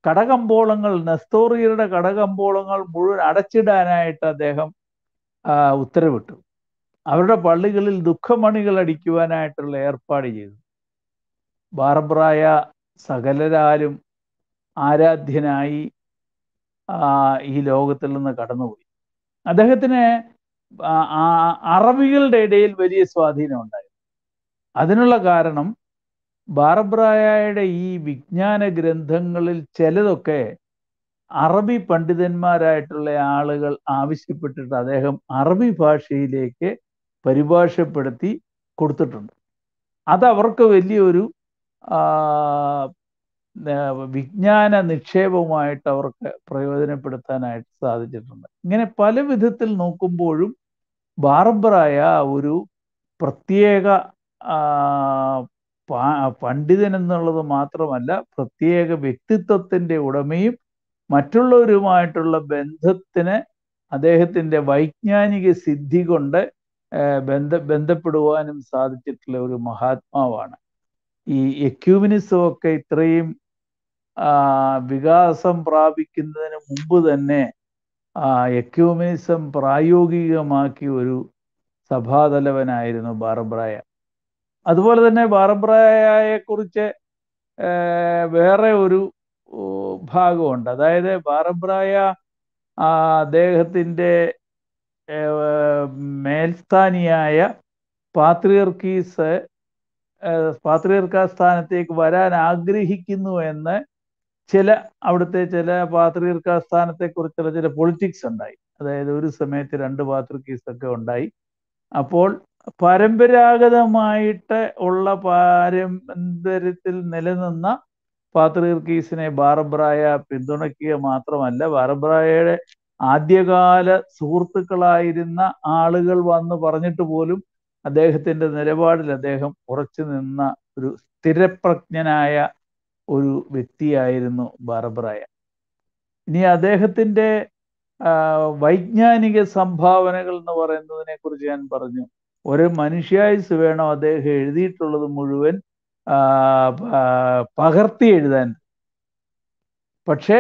കടകമ്പോളങ്ങൾ നെസ്തോറിയരുടെ കടകമ്പോളങ്ങൾ മുഴുവൻ അടച്ചിടാനായിട്ട് അദ്ദേഹം ഉത്തരവിട്ടു. അവരുടെ പള്ളികളിൽ ദുഃഖമണികൾ അടിക്കുവാനായിട്ടുള്ള ഏർപ്പാട് ചെയ്തു. ബാർബ്രായ സകലരാലും ആരാധ്യനായി ഈ ലോകത്തിൽ നിന്ന് കടന്നുപോയി. അദ്ദേഹത്തിന് അറബികളുടെ ഇടയിൽ വലിയ സ്വാധീനം ഉണ്ടായിരുന്നു അതിനുള്ള കാരണം ബാർബ്രായയുടെ ഈ വിജ്ഞാന ഗ്രന്ഥങ്ങളിൽ ചിലതൊക്കെ അറബി പണ്ഡിതന്മാരായിട്ടുള്ള ആളുകൾ ആവശ്യപ്പെട്ടിട്ട് അദ്ദേഹം അറബി ഭാഷയിലേക്ക് പരിഭാഷപ്പെടുത്തി കൊടുത്തിട്ടുണ്ട്. അത് അവർക്ക് വലിയൊരു വിജ്ഞാന നിക്ഷേപവുമായിട്ട് അവർക്ക് പ്രയോജനപ്പെടുത്താനായിട്ട് സാധിച്ചിട്ടുണ്ട്. ഇങ്ങനെ പല വിധത്തിൽ നോക്കുമ്പോഴും ബാർബറായ ഒരു പ്രത്യേക പണ്ഡിതൻ എന്നുള്ളത് മാത്രമല്ല പ്രത്യേക വ്യക്തിത്വത്തിന്റെ ഉടമയും മറ്റുള്ളവരുമായിട്ടുള്ള ബന്ധത്തിന് അദ്ദേഹത്തിന്റെ വൈജ്ഞാനിക സിദ്ധി കൊണ്ട് ബന്ധ ബന്ധപ്പെടുവാനും സാധിച്ചിട്ടുള്ള ഒരു മഹാത്മാവാണ്. ഈ എക്യൂമിനിസം ഒക്കെ ഇത്രയും വികാസം പ്രാപിക്കുന്നതിന് മുമ്പ് തന്നെ എക്യൂമിനിസം പ്രായോഗികമാക്കിയ ഒരു സഭാതലവനായിരുന്നു ബാറബ്രായ. അതുപോലെ തന്നെ ബാറബ്രായയെ കുറിച്ച് വേറെ ഒരു ഭാഗമുണ്ട്. അതായത് ബാറബ്രായ അദ്ദേഹത്തിന്റെ മേൽസ്ഥാനിയായ പാത്രിയർക്കീസ് പാത്രിയർക്ക സ്ഥാനത്തേക്ക് വരാൻ ആഗ്രഹിക്കുന്നു എന്ന് ചില അവിടുത്തെ ചില പാത്രിയർക്ക സ്ഥാനത്തെക്കുറിച്ചുള്ള ചില പൊളിറ്റിക്സ് ഉണ്ടായി. അതായത് ഒരു സമയത്ത് രണ്ട് പാത്രിക്കീസ് ഒക്കെ ഉണ്ടായി. അപ്പോൾ പരമ്പരാഗതമായിട്ട് ഉള്ള പാരമ്പര്യത്തിൽ നിലനിന്ന പാത്രീർക്കീസിനെ ബാറബ്രായ പിന്തുണയ്ക്കുക മാത്രമല്ല ബാറബ്രായയുടെ ആദ്യകാല സുഹൃത്തുക്കളായിരുന്ന ആളുകൾ വന്ന് പറഞ്ഞിട്ട് പോലും അദ്ദേഹത്തിന്റെ നിലപാടിൽ അദ്ദേഹം ഉറച്ചു നിന്ന ഒരു സ്ഥിരപ്രജ്ഞനായ ഒരു വ്യക്തിയായിരുന്നു ബാർബറായ ഇനി അദ്ദേഹത്തിന്റെ വൈജ്ഞാനിക സംഭാവനകൾ എന്ന് പറയുന്നതിനെ കുറിച്ച് ഞാൻ പറഞ്ഞു. ഒരു മനുഷ്യായുസ് വേണം അദ്ദേഹം എഴുതിയിട്ടുള്ളത് മുഴുവൻ പകർത്തി എഴുതാൻ. പക്ഷേ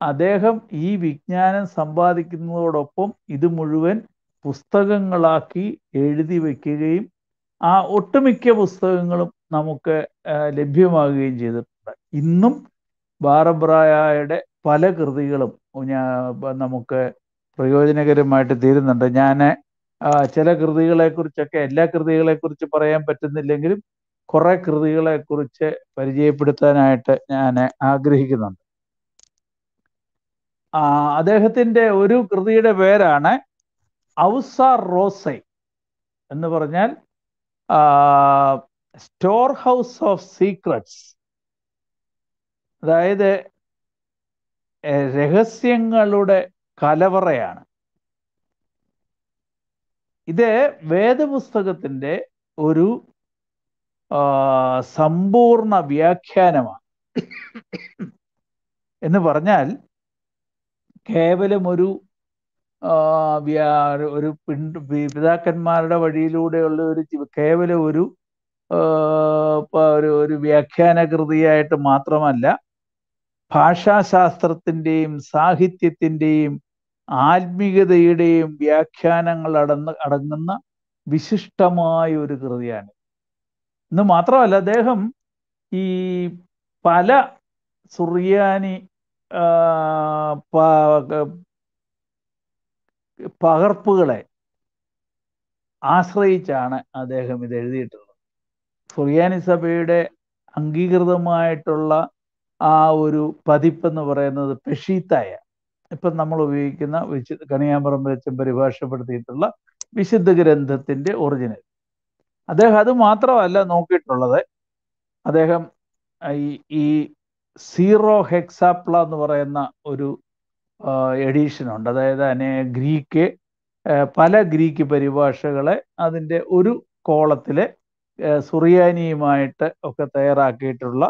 അദ്ദേഹം ഈ വിജ്ഞാനം സമ്പാദിക്കുന്നതോടൊപ്പം ഇത് മുഴുവൻ പുസ്തകങ്ങളാക്കി എഴുതി വയ്ക്കുകയും ആ ഒട്ടുമിക്ക പുസ്തകങ്ങളും നമുക്ക് ലഭ്യമാകുകയും ചെയ്തിട്ടുണ്ട്. ഇന്നും ബാറബ്രായയുടെ പല കൃതികളും നമുക്ക് പ്രയോജനകരമായിട്ട് തീരുന്നുണ്ട്. ഞാൻ ചില കൃതികളെക്കുറിച്ചൊക്കെ എല്ലാ കൃതികളെ കുറിച്ച് പറയാൻ പറ്റുന്നില്ലെങ്കിലും കുറെ കൃതികളെക്കുറിച്ച് പരിചയപ്പെടുത്താനായിട്ട് ഞാൻ ആഗ്രഹിക്കുന്നുണ്ട്. അദ്ദേഹത്തിന്റെ ഒരു കൃതിയുടെ പേരാണ് ഔസാർ റോസൈ എന്ന് പറഞ്ഞാൽ സ്റ്റോർ ഹൗസ് ഓഫ് സീക്രട്സ് അതായത് രഹസ്യങ്ങളുടെ കലവറയാണ്. ഇത് വേദപുസ്തകത്തിന്റെ ഒരു സമ്പൂർണ വ്യാഖ്യാനമാണ്. എന്ന് പറഞ്ഞാൽ കേവലം ഒരു ഒരു പിതാക്കന്മാരുടെ വഴിയിലൂടെയുള്ള ഒരു കേവല ഒരു ഒരു ഒരു വ്യാഖ്യാന കൃതിയായിട്ട് മാത്രമല്ല ഭാഷാശാസ്ത്രത്തിന്റെയും സാഹിത്യത്തിന്റെയും ആത്മീയതയുടെയും വ്യാഖ്യാനങ്ങൾ അടന്ന് അടങ്ങുന്ന വിശിഷ്ടമായ ഒരു കൃതിയാണ്. എന്ന് മാത്രമല്ല അദ്ദേഹം ഈ പല സുറിയാനി പകർപ്പുകളെ ആശ്രയിച്ചാണ് അദ്ദേഹം ഇത് എഴുതിയിട്ടുള്ളത്. സുറിയാനി സഭയുടെ അംഗീകൃതമായിട്ടുള്ള ആ ഒരു പതിപ്പെന്ന് പറയുന്നത് പെഷീത്തായ. ഇപ്പം നമ്മൾ ഉപയോഗിക്കുന്ന വിശുദ്ധ കണിയാമ്പറം വെച്ച് പരിഭാഷപ്പെടുത്തിയിട്ടുള്ള വിശുദ്ധ ഗ്രന്ഥത്തിന്റെ ഒറിജിനൽ. അദ്ദേഹം അത് മാത്രമല്ല നോക്കിയിട്ടുള്ളത്. അദ്ദേഹം ഈ സീറോ ഹെക്സാപ്ല എന്ന് പറയുന്ന ഒരു എഡീഷൻ ഉണ്ട്. അതായത് അനേ ഗ്രീക്ക് പല ഗ്രീക്ക് പരിഭാഷകളെ അതിന്റെ ഒരു കോളത്തിൽ സുറിയാനിയുമായിട്ട് ഒക്കെ തയ്യാറാക്കിയിട്ടുള്ള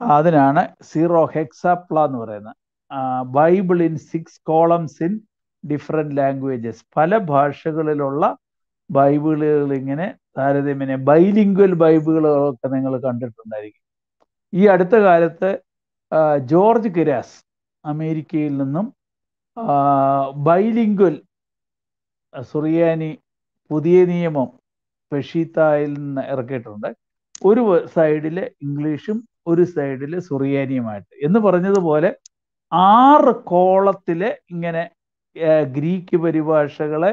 അതിനാണ് സീറോ ഹെക്സാപ്ല എന്ന് പറയുന്നത്. Bible in six columns in different languages പല ഭാഷകളിലുള്ള ബൈബിളുകൾ ഇങ്ങനെ താരതമ്യേന ബൈലിംഗ്വൽ ബൈബിളുകളൊക്കെ നിങ്ങൾ കണ്ടിട്ടുണ്ടായിരിക്കും. ഈ അടുത്ത കാലത്ത് ജോർജ് കിരാസ് അമേരിക്കയിൽ നിന്നും ബൈലിംഗ്വൽ സുറിയാനി പുതിയ നിയമം പെഷീത്തായിൽ നിന്ന് ഇറക്കിയിട്ടുണ്ട്. ഒരു സൈഡിൽ ഇംഗ്ലീഷും ഒരു സൈഡിൽ സുറിയാനിയുമായിട്ട്. എന്ന് പറഞ്ഞതുപോലെ ആറ് കോളത്തിൽ ഇങ്ങനെ ഗ്രീക്ക് പരിഭാഷകളെ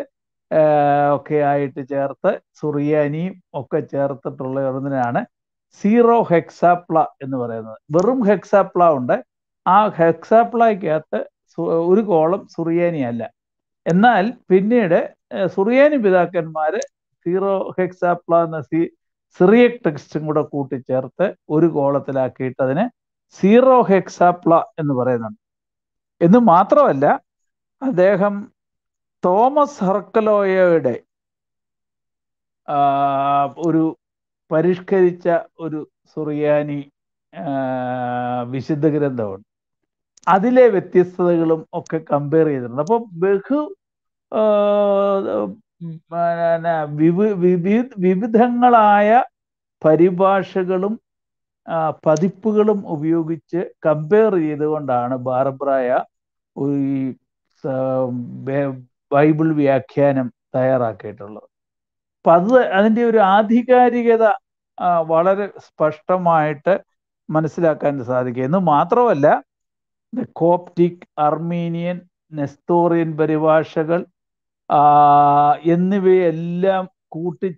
ഒക്കെ ആയിട്ട് ചേർത്ത് സുറിയാനിയും ഒക്കെ ചേർത്തിട്ടുള്ള ഒന്നിനാണ് സീറോ ഹെക്സാപ്ല എന്ന് പറയുന്നത്. വെറും ഹെക്സാപ്ല ഉണ്ട്. ആ ഹെക്സാപ്ലായ്ക്കകത്ത് ഒരു കോളം സുറിയാനി അല്ല എന്നാൽ പിന്നീട് സുറിയാനി പിതാക്കന്മാർ സീറോ ഹെക്സാപ്ല എന്ന സി സിറിയക് ടെക്സ്റ്റും കൂടെ കൂട്ടിച്ചേർത്ത് ഒരു കോളത്തിലാക്കിയിട്ട് അതിനെ സീറോ ഹെക്സാപ്ല എന്ന് പറയുന്നുണ്ട്. എന്ന് മാത്രമല്ല അദ്ദേഹം തോമസ് ഹർക്കലോയയുടെ ഒരു പരിഷ്കരിച്ച ഒരു സുറിയാനി വിശുദ്ധ ഗ്രന്ഥമുണ്ട്. അതിലെ വ്യത്യസ്തതകളും ഒക്കെ കമ്പയർ ചെയ്തിട്ടുണ്ട്. അപ്പൊ ബഹു വിവിധങ്ങളായ പരിഭാഷകളും പതിപ്പുകളും ഉപയോഗിച്ച് കമ്പയർ ചെയ്തുകൊണ്ടാണ് ബാർബ്രായ ഈ ബൈബിൾ വ്യാഖ്യാനം തയ്യാറാക്കിയിട്ടുള്ളത്. അപ്പം അത് അതിന്റെ ഒരു ആധികാരികത വളരെ സ്പഷ്ടമായിട്ട് മനസ്സിലാക്കാൻ സാധിക്കും. എന്ന് മാത്രമല്ല കോപ്റ്റിക് അർമീനിയൻ നെസ്തോറിയൻ പരിഭാഷകൾ എന്നിവയെല്ലാം കൂട്ടി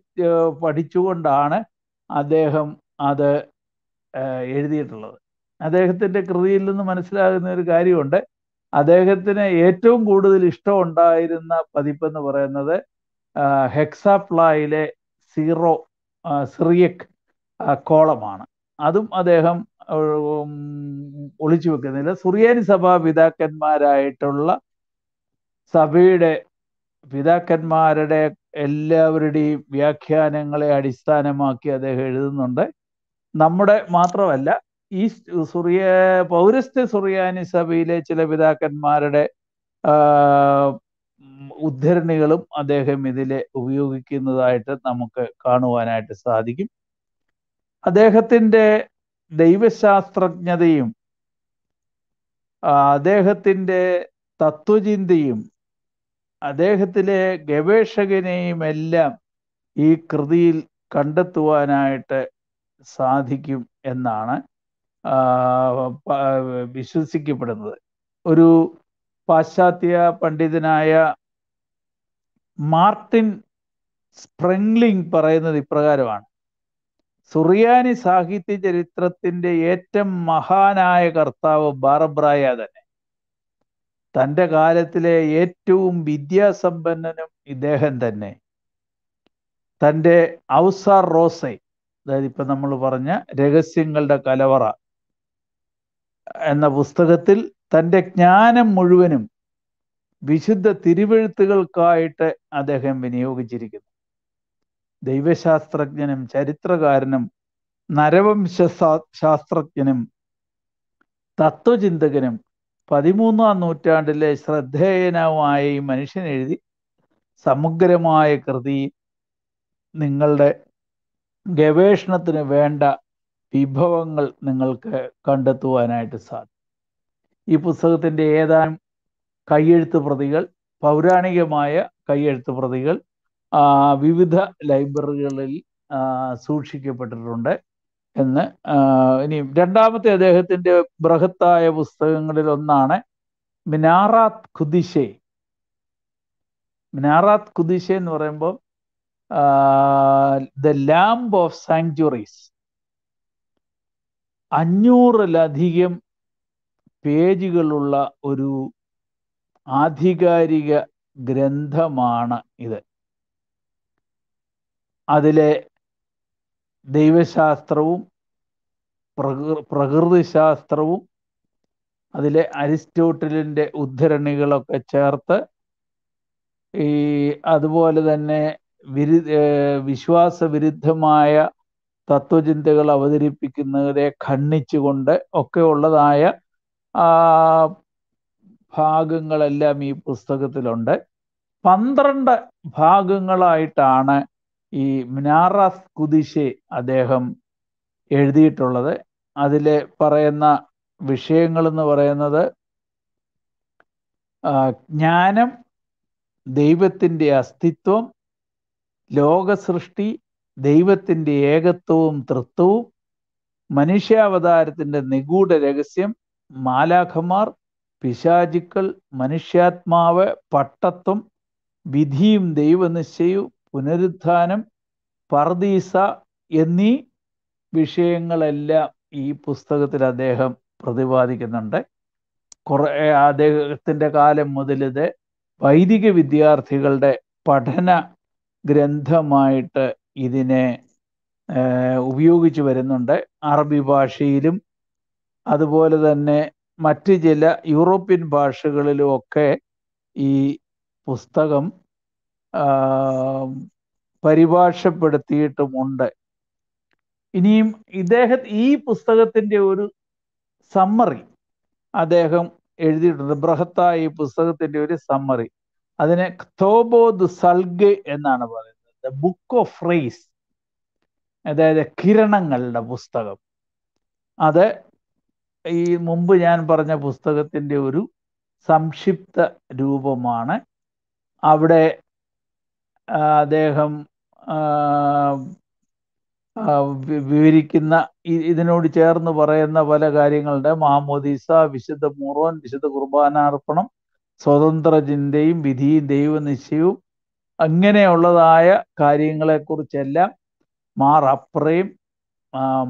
പഠിച്ചുകൊണ്ടാണ് അദ്ദേഹം അത് എഴുതിയിട്ടുള്ളത്. അദ്ദേഹത്തിന്റെ കൃതിയിൽ നിന്ന് മനസ്സിലാകുന്ന ഒരു കാര്യമുണ്ട്. അദ്ദേഹത്തിന് ഏറ്റവും കൂടുതൽ ഇഷ്ടമുണ്ടായിരുന്ന പതിപ്പെന്ന് പറയുന്നത് ഹെക്സാപ്ലായിലെ സീറോ സിറിയക് കോളമാണ്. അതും അദ്ദേഹം ഒളിച്ചു വെക്കുന്നില്ല സുറിയാനി സഭാ പിതാക്കന്മാരായിട്ടുള്ള സഭയുടെ പിതാക്കന്മാരുടെ എല്ലാവരുടെയും വ്യാഖ്യാനങ്ങളെ അടിസ്ഥാനമാക്കി അദ്ദേഹം എഴുതുന്നുണ്ട്. നമ്മുടെ മാത്രമല്ല ഈ സുറിയ പൗരസ്ത്യ സുറിയാനി സഭയിലെ ചില പിതാക്കന്മാരുടെ ഉദ്ധരണികളും അദ്ദേഹം ഇതിലെ ഉപയോഗിക്കുന്നതായിട്ട് നമുക്ക് കാണുവാനായിട്ട് സാധിക്കും. അദ്ദേഹത്തിന്റെ ദൈവശാസ്ത്രജ്ഞതയും അദ്ദേഹത്തിന്റെ തത്വചിന്തയും അദ്ദേഹത്തിലെ ഗവേഷകനെയും എല്ലാം ഈ കൃതിയിൽ കണ്ടെത്തുവാനായിട്ട് സാധിക്കും എന്നാണ് വിശ്വസിക്കപ്പെടുന്നത്. ഒരു പാശ്ചാത്യ പണ്ഡിതനായ മാർട്ടിൻ സ്പ്രെങ്ലിംഗ് പറയുന്നത് ഇപ്രകാരമാണ്. സുറിയാനി സാഹിത്യ ചരിത്രത്തിന്റെ ഏറ്റവും മഹാനായ കർത്താവ് ബാറബ്രായ തന്നെ. തന്റെ കാലത്തിലെ ഏറ്റവും വിദ്യാസമ്പന്നനും ഇദ്ദേഹം തന്നെ. തന്റെ ഔസാർ റോസെ അതായത് ഇപ്പം നമ്മൾ പറഞ്ഞ രഹസ്യങ്ങളുടെ കലവറ എന്ന പുസ്തകത്തിൽ തന്റെ ജ്ഞാനം മുഴുവനും വിശുദ്ധ തിരുവെഴുത്തുകൾക്കായിട്ട് അദ്ദേഹം വിനിയോഗിച്ചിരിക്കുന്നു. ദൈവശാസ്ത്രജ്ഞനും ചരിത്രകാരനും നരവംശ ശാസ്ത്രജ്ഞനും തത്വചിന്തകനും പതിമൂന്നാം നൂറ്റാണ്ടിലെ ശ്രദ്ധേയനവുമായ ഈ മനുഷ്യൻ എഴുതി സമഗ്രമായ കൃതി നിങ്ങളുടെ ഗവേഷണത്തിന് വേണ്ട വിഭവങ്ങൾ നിങ്ങൾക്ക് കണ്ടെത്തുവാനായിട്ട് സാധിക്കും. ഈ പുസ്തകത്തിന്റെ ഏതാനും കയ്യെഴുത്ത് പ്രതികൾ പൗരാണികമായ കയ്യെഴുത്ത് പ്രതികൾ വിവിധ ലൈബ്രറികളിൽ സൂക്ഷിക്കപ്പെട്ടിട്ടുണ്ട് എന്ന് ഇനി രണ്ടാമത്തെ അദ്ദേഹത്തിന്റെ ബൃഹത്തായ പുസ്തകങ്ങളിൽ ഒന്നാണ് മിനാറാത്ത് ഖുദിഷെ. മിനാറാത്ത് ഖുദിഷെ എന്ന് പറയുമ്പോൾ ദ ലാംബ് ഓഫ് സാങ്ച്വറീസ്. അഞ്ഞൂറിലധികം പേജുകളുള്ള ഒരു ആധികാരിക ഗ്രന്ഥമാണ് ഇത്. അതിലെ ദൈവശാസ്ത്രവും പ്രകൃ പ്രകൃതിശാസ്ത്രവും അതിലെ അരിസ്റ്റോട്ടലിന്റെ ഉദ്ധരണികളൊക്കെ ചേർത്ത് ഈ അതുപോലെ തന്നെ വിരു വിശ്വാസവിരുദ്ധമായ തത്വചിന്തകൾ അവതരിപ്പിക്കുന്നതിനെ ഖണ്ഡിച്ചുകൊണ്ട് ഒക്കെ ഉള്ളതായ ഭാഗങ്ങളെല്ലാം ഈ പുസ്തകത്തിലുണ്ട്. പന്ത്രണ്ട് ഭാഗങ്ങളായിട്ടാണ് ഈ മിനാറാസ് കുദിശെ അദ്ദേഹം എഴുതിയിട്ടുള്ളത്. അതിൽ പറയുന്ന വിഷയങ്ങൾ എന്ന് പറയുന്നത് ജ്ഞാനം ദൈവത്തിന്റെ അസ്തിത്വം ലോകസൃഷ്ടി ദൈവത്തിന്റെ ഏകത്വവും തൃത്വവും മനുഷ്യാവതാരത്തിന്റെ നിഗൂഢ രഹസ്യം മാലാഖമാർ പിശാചുക്കൾ മനുഷ്യാത്മാവ് പട്ടത്വം വിധിയും ദൈവനിശ്ചയവും പുനരുത്ഥാനം പർദീസ എന്നീ വിഷയങ്ങളെല്ലാം ഈ പുസ്തകത്തിൽ അദ്ദേഹം പ്രതിപാദിക്കുന്നുണ്ട്. കുറെ അദ്ദേഹത്തിന്റെ കാലം മുതലിത് വൈദിക വിദ്യാർത്ഥികളുടെ പഠന ഗ്രന്ഥമായിട്ട് ഇതിനെ ഉപയോഗിച്ചു വരുന്നുണ്ട്. അറബി ഭാഷയിലും അതുപോലെ തന്നെ മറ്റ് ചില യൂറോപ്യൻ ഭാഷകളിലും ഒക്കെ ഈ പുസ്തകം പരിഭാഷപ്പെടുത്തിയിട്ടുമുണ്ട്. ഇനിയും ഇദ്ദേഹ ഈ പുസ്തകത്തിന്റെ ഒരു സമ്മറി അദ്ദേഹം എഴുതിയിട്ടുണ്ട്. ബൃഹത്തായ ഈ പുസ്തകത്തിന്റെ ഒരു സമ്മറി അതിനെ തോബോദ് സൽഗ് എന്നാണ് പറയുന്നത്. ദ ബുക്ക് ഓഫ് റേസ് അതായത് കിരണങ്ങളുടെ പുസ്തകം. അത് ഈ മുമ്പ് ഞാൻ പറഞ്ഞ പുസ്തകത്തിന്റെ ഒരു സംക്ഷിപ്ത രൂപമാണ്. അവിടെ അദ്ദേഹം വിവരിക്കുന്ന ഇതിനോട് ചേർന്ന് പറയുന്ന പല കാര്യങ്ങളുടെ മാമോദീസ വിശുദ്ധ മുറോൻ വിശുദ്ധ കുർബാനാർപ്പണം സ്വതന്ത്ര ചിന്തയും വിധിയും ദൈവനിശ്ചയവും അങ്ങനെയുള്ളതായ കാര്യങ്ങളെക്കുറിച്ചെല്ലാം മാർ അപ്രയും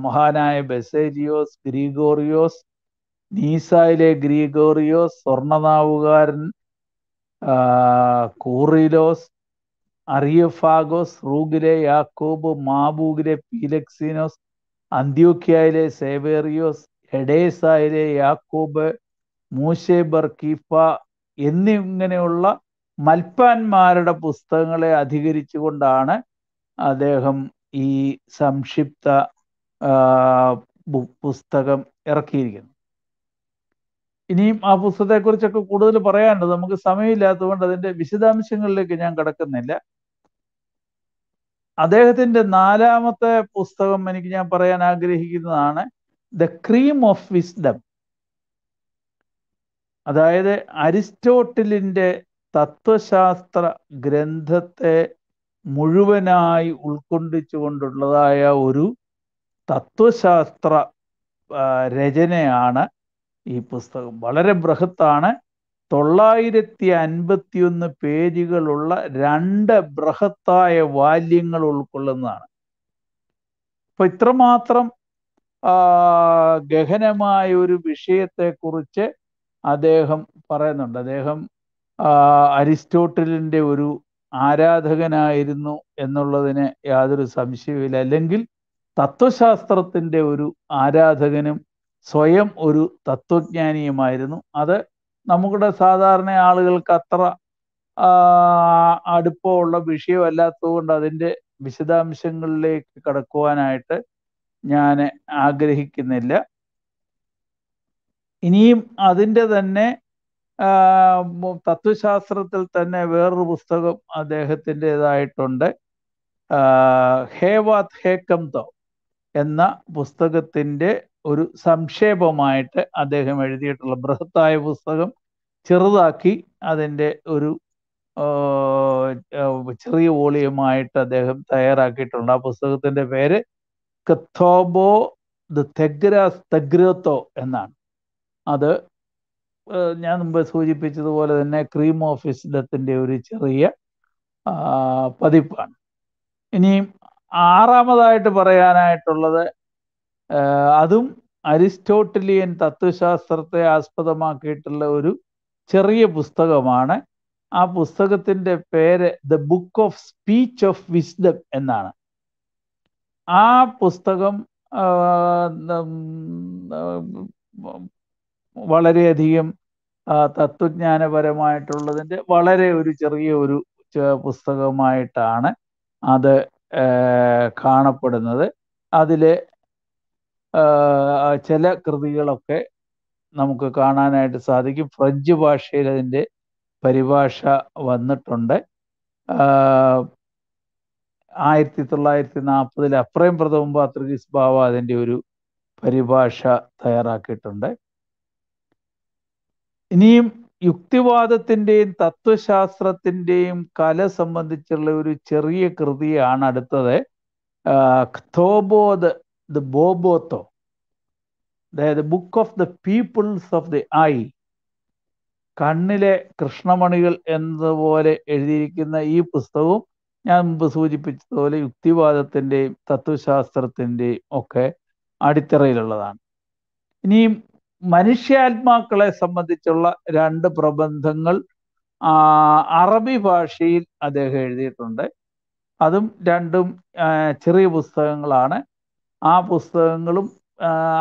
മഹാനായ ബെസേജിയോസ് ഗ്രീഗോറിയോസ് നീസായിലെ ഗ്രീഗോറിയോസ് സ്വർണനാവുകാരൻ കൂറിലോസ് അറിയഫാഗോസ് റൂഗിലെ യാക്കോബ് മാബൂഗിലെ പീലക്സിനോസ് അന്ത്യോക്യയിലെ സേവേറിയോസ് എഡേസായിലെ യാക്കോബ് മൂശെ ബർക്കീഫ എന്നിങ്ങനെയുള്ള മൽപ്പാന്മാരുടെ പുസ്തകങ്ങളെ അധികരിച്ചുകൊണ്ടാണ് അദ്ദേഹം ഈ സംക്ഷിപ്ത പുസ്തകം ഇറക്കിയിരിക്കുന്നത്. ഇനിയും ആ പുസ്തകത്തെക്കുറിച്ചൊക്കെ കൂടുതൽ പറയാനുണ്ട്. നമുക്ക് സമയമില്ലാത്തതുകൊണ്ട് അതിന്റെ വിശദാംശങ്ങളിലേക്ക് ഞാൻ കടക്കുന്നില്ല. അദ്ദേഹത്തിന്റെ നാലാമത്തെ പുസ്തകം എനിക്ക് ഞാൻ പറയാൻ ആഗ്രഹിക്കുന്നതാണ് ദ ക്രീം ഓഫ് വിസ്ഡം അതായത് അരിസ്റ്റോട്ടിലിന്റെ തത്വശാസ്ത്ര ഗ്രന്ഥത്തെ മുഴുവനായി ഉൾക്കൊണ്ടിച്ചുകൊണ്ടുള്ളതായ ഒരു തത്വശാസ്ത്ര രചനയാണ് ഈ പുസ്തകം. വളരെ ബൃഹത്താണ്. തൊള്ളായിരത്തി അൻപത്തിയൊന്ന് പേജുകളുള്ള രണ്ട് ബൃഹത്തായ വാല്യങ്ങൾ ഉൾക്കൊള്ളുന്നതാണ്. അപ്പൊ ഇത്രമാത്രം ഗഹനമായ ഒരു വിഷയത്തെക്കുറിച്ച് അദ്ദേഹം പറയുന്നുണ്ട്. അദ്ദേഹം അരിസ്റ്റോട്ടലിന്റെ ഒരു ആരാധകനായിരുന്നു എന്നുള്ളതിന് യാതൊരു സംശയവുമില്ല. അല്ലെങ്കിൽ തത്വശാസ്ത്രത്തിന്റെ ഒരു ആരാധകനും സ്വയം ഒരു തത്വജ്ഞാനിയുമായിരുന്നു. അത് നമ്മുടെ സാധാരണ ആളുകൾക്ക് അത്ര അടുപ്പമുള്ള വിഷയമല്ലാത്തതുകൊണ്ട് അതിന്റെ വിശദാംശങ്ങളിലേക്ക് കടക്കുവാനായിട്ട് ഞാൻ ആഗ്രഹിക്കുന്നില്ല. ഇനിയും അതിന്റെ തന്നെ തത്വശാസ്ത്രത്തിൽ തന്നെ വേറൊരു പുസ്തകം അദ്ദേഹത്തിന്റെതായിട്ടുണ്ട്. ഹേവാത് ഹേക്കംതോ എന്ന പുസ്തകത്തിന്റെ ഒരു സംക്ഷേപമായിട്ട് അദ്ദേഹം എഴുതിയിട്ടുള്ള ബൃഹത്തായ പുസ്തകം ചെറുതാക്കി അതിന്റെ ഒരു ചെറിയ വോളിയമായിട്ട് അദ്ദേഹം തയ്യാറാക്കിയിട്ടുണ്ട്. ആ പുസ്തകത്തിന്റെ പേര് കത്തോബോ ദ തെഗ്രാസ് തെഗ്രത്തോ എന്നാണ്. അത് ഞാൻ മുമ്പ് സൂചിപ്പിച്ചതുപോലെ തന്നെ ക്രീം ഓഫീസിലത്തിന്റെ ഒരു ചെറിയ പതിപ്പാണ്. ഇനിയും ആറാമതായിട്ട് പറയാനായിട്ടുള്ളത് അതും അരിസ്റ്റോട്ടിലിയൻ തത്വശാസ്ത്രത്തെ ആസ്പദമാക്കിയിട്ടുള്ള ഒരു ചെറിയ പുസ്തകമാണ്. ആ പുസ്തകത്തിന്റെ പേര് the book of speech of wisdom എന്നാണ്. ആ പുസ്തകം വളരെയധികം തത്വജ്ഞാനപരമായിട്ടുള്ളതിന്റെ വളരെ ഒരു ചെറിയ ഒരു പുസ്തകമായിട്ടാണ് അത് കാണപ്പെടുന്നത്. അതിലെ ചില കൃതികളൊക്കെ നമുക്ക് കാണാനായിട്ട് സാധിക്കും. ഫ്രഞ്ച് ഭാഷയിൽ അതിന്റെ പരിഭാഷ വന്നിട്ടുണ്ട്. ആയിരത്തി തൊള്ളായിരത്തി നാൽപ്പതിൽ അപ്രയം പ്രഥമ പാത്രികീസ് ബാവ അതിന്റെ ഒരു പരിഭാഷ തയ്യാറാക്കിയിട്ടുണ്ട്. ഇനിയും യുക്തിവാദത്തിന്റെയും തത്വശാസ്ത്രത്തിന്റെയും കല സംബന്ധിച്ചുള്ള ഒരു ചെറിയ കൃതിയാണ് അടുത്തത്. ഖ്തോബോദ് ദ ബോബോത്തോ അതായത് book of the pupils of the eye കണ്ണിലെ കൃഷ്ണമണികൾ എന്നതുപോലെ എഴുതിയിരിക്കുന്ന ഈ പുസ്തകവും ഞാൻ മുമ്പ് സൂചിപ്പിച്ചതുപോലെ യുക്തിവാദത്തിന്റെയും തത്വശാസ്ത്രത്തിന്റെയും ഒക്കെ അടിത്തറയിലുള്ളതാണ്. ഇനിയും മനുഷ്യാത്മാക്കളെ സംബന്ധിച്ചുള്ള രണ്ട് പ്രബന്ധങ്ങൾ അറബി ഭാഷയിൽ അദ്ദേഹം എഴുതിയിട്ടുണ്ട്. അതും രണ്ടും ചെറിയ പുസ്തകങ്ങളാണ്. ആ പുസ്തകങ്ങളും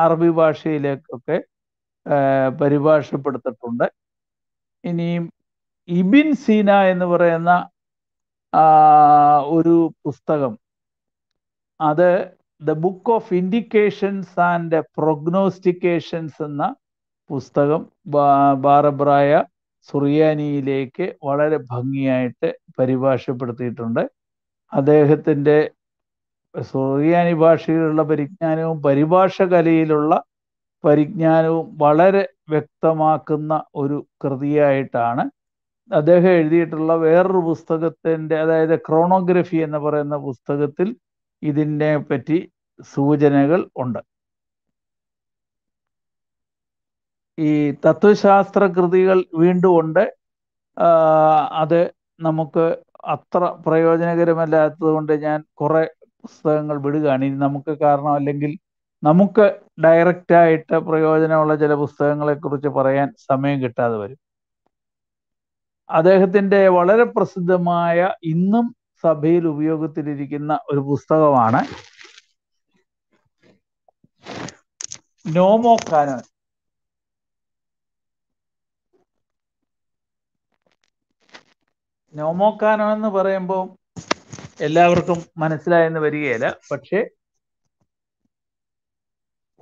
അറബി ഭാഷയിലേക്കൊക്കെ പരിഭാഷപ്പെടുത്തിട്ടുണ്ട്. ഇനിയും ഇബിൻ സീന എന്ന് പറയുന്ന ഒരു പുസ്തകം അത് the book of indications and prognostications എന്ന പുസ്തകം ബാറബ്രായ സുറിയാനിയിലേക്ക് വളരെ ഭംഗിയായിട്ട് പരിഭാഷപ്പെടുത്തിയിട്ടുണ്ട്. അദ്ദേഹത്തിന്റെ സുറിയാനി ഭാഷയിലുള്ള പരിജ്ഞാനവും പരിഭാഷ കലയിലുള്ള പരിജ്ഞാനവും വളരെ വ്യക്തമാക്കുന്ന ഒരു കൃതിയായിട്ടാണ് അദ്ദേഹം എഴുതിയിട്ടുള്ള വേറൊരു പുസ്തകത്തിന്റെ അതായത് ക്രോണോഗ്രഫി എന്ന് പറയുന്ന പുസ്തകത്തിൽ ഇതിനെ പറ്റി സൂചനകൾ ഉണ്ട്. ഈ തത്വശാസ്ത്ര കൃതികൾ വീണ്ടും ഉണ്ട്. അത് നമുക്ക് അത്ര പ്രയോജനകരമല്ലാത്തത് കൊണ്ട് ഞാൻ കുറെ പുസ്തകങ്ങൾ വിടുകയാണ്. ഇനി നമുക്ക് കാരണം അല്ലെങ്കിൽ നമുക്ക് ഡയറക്റ്റ് ആയിട്ട് പ്രയോജനമുള്ള ചില പുസ്തകങ്ങളെ കുറിച്ച് പറയാൻ സമയം കിട്ടാതെ വരും. അദ്ദേഹത്തിന്റെ വളരെ പ്രസിദ്ധമായ ഇന്നും സഭയിൽ ഉപയോഗത്തിലിരിക്കുന്ന ഒരു പുസ്തകമാണ് നോമോ കാനോൻ. നോമോ കാനോൻ എന്ന് പറയുമ്പോൾ എല്ലാവർക്കും മനസ്സിലായെന്ന് വരികയില്ല. പക്ഷേ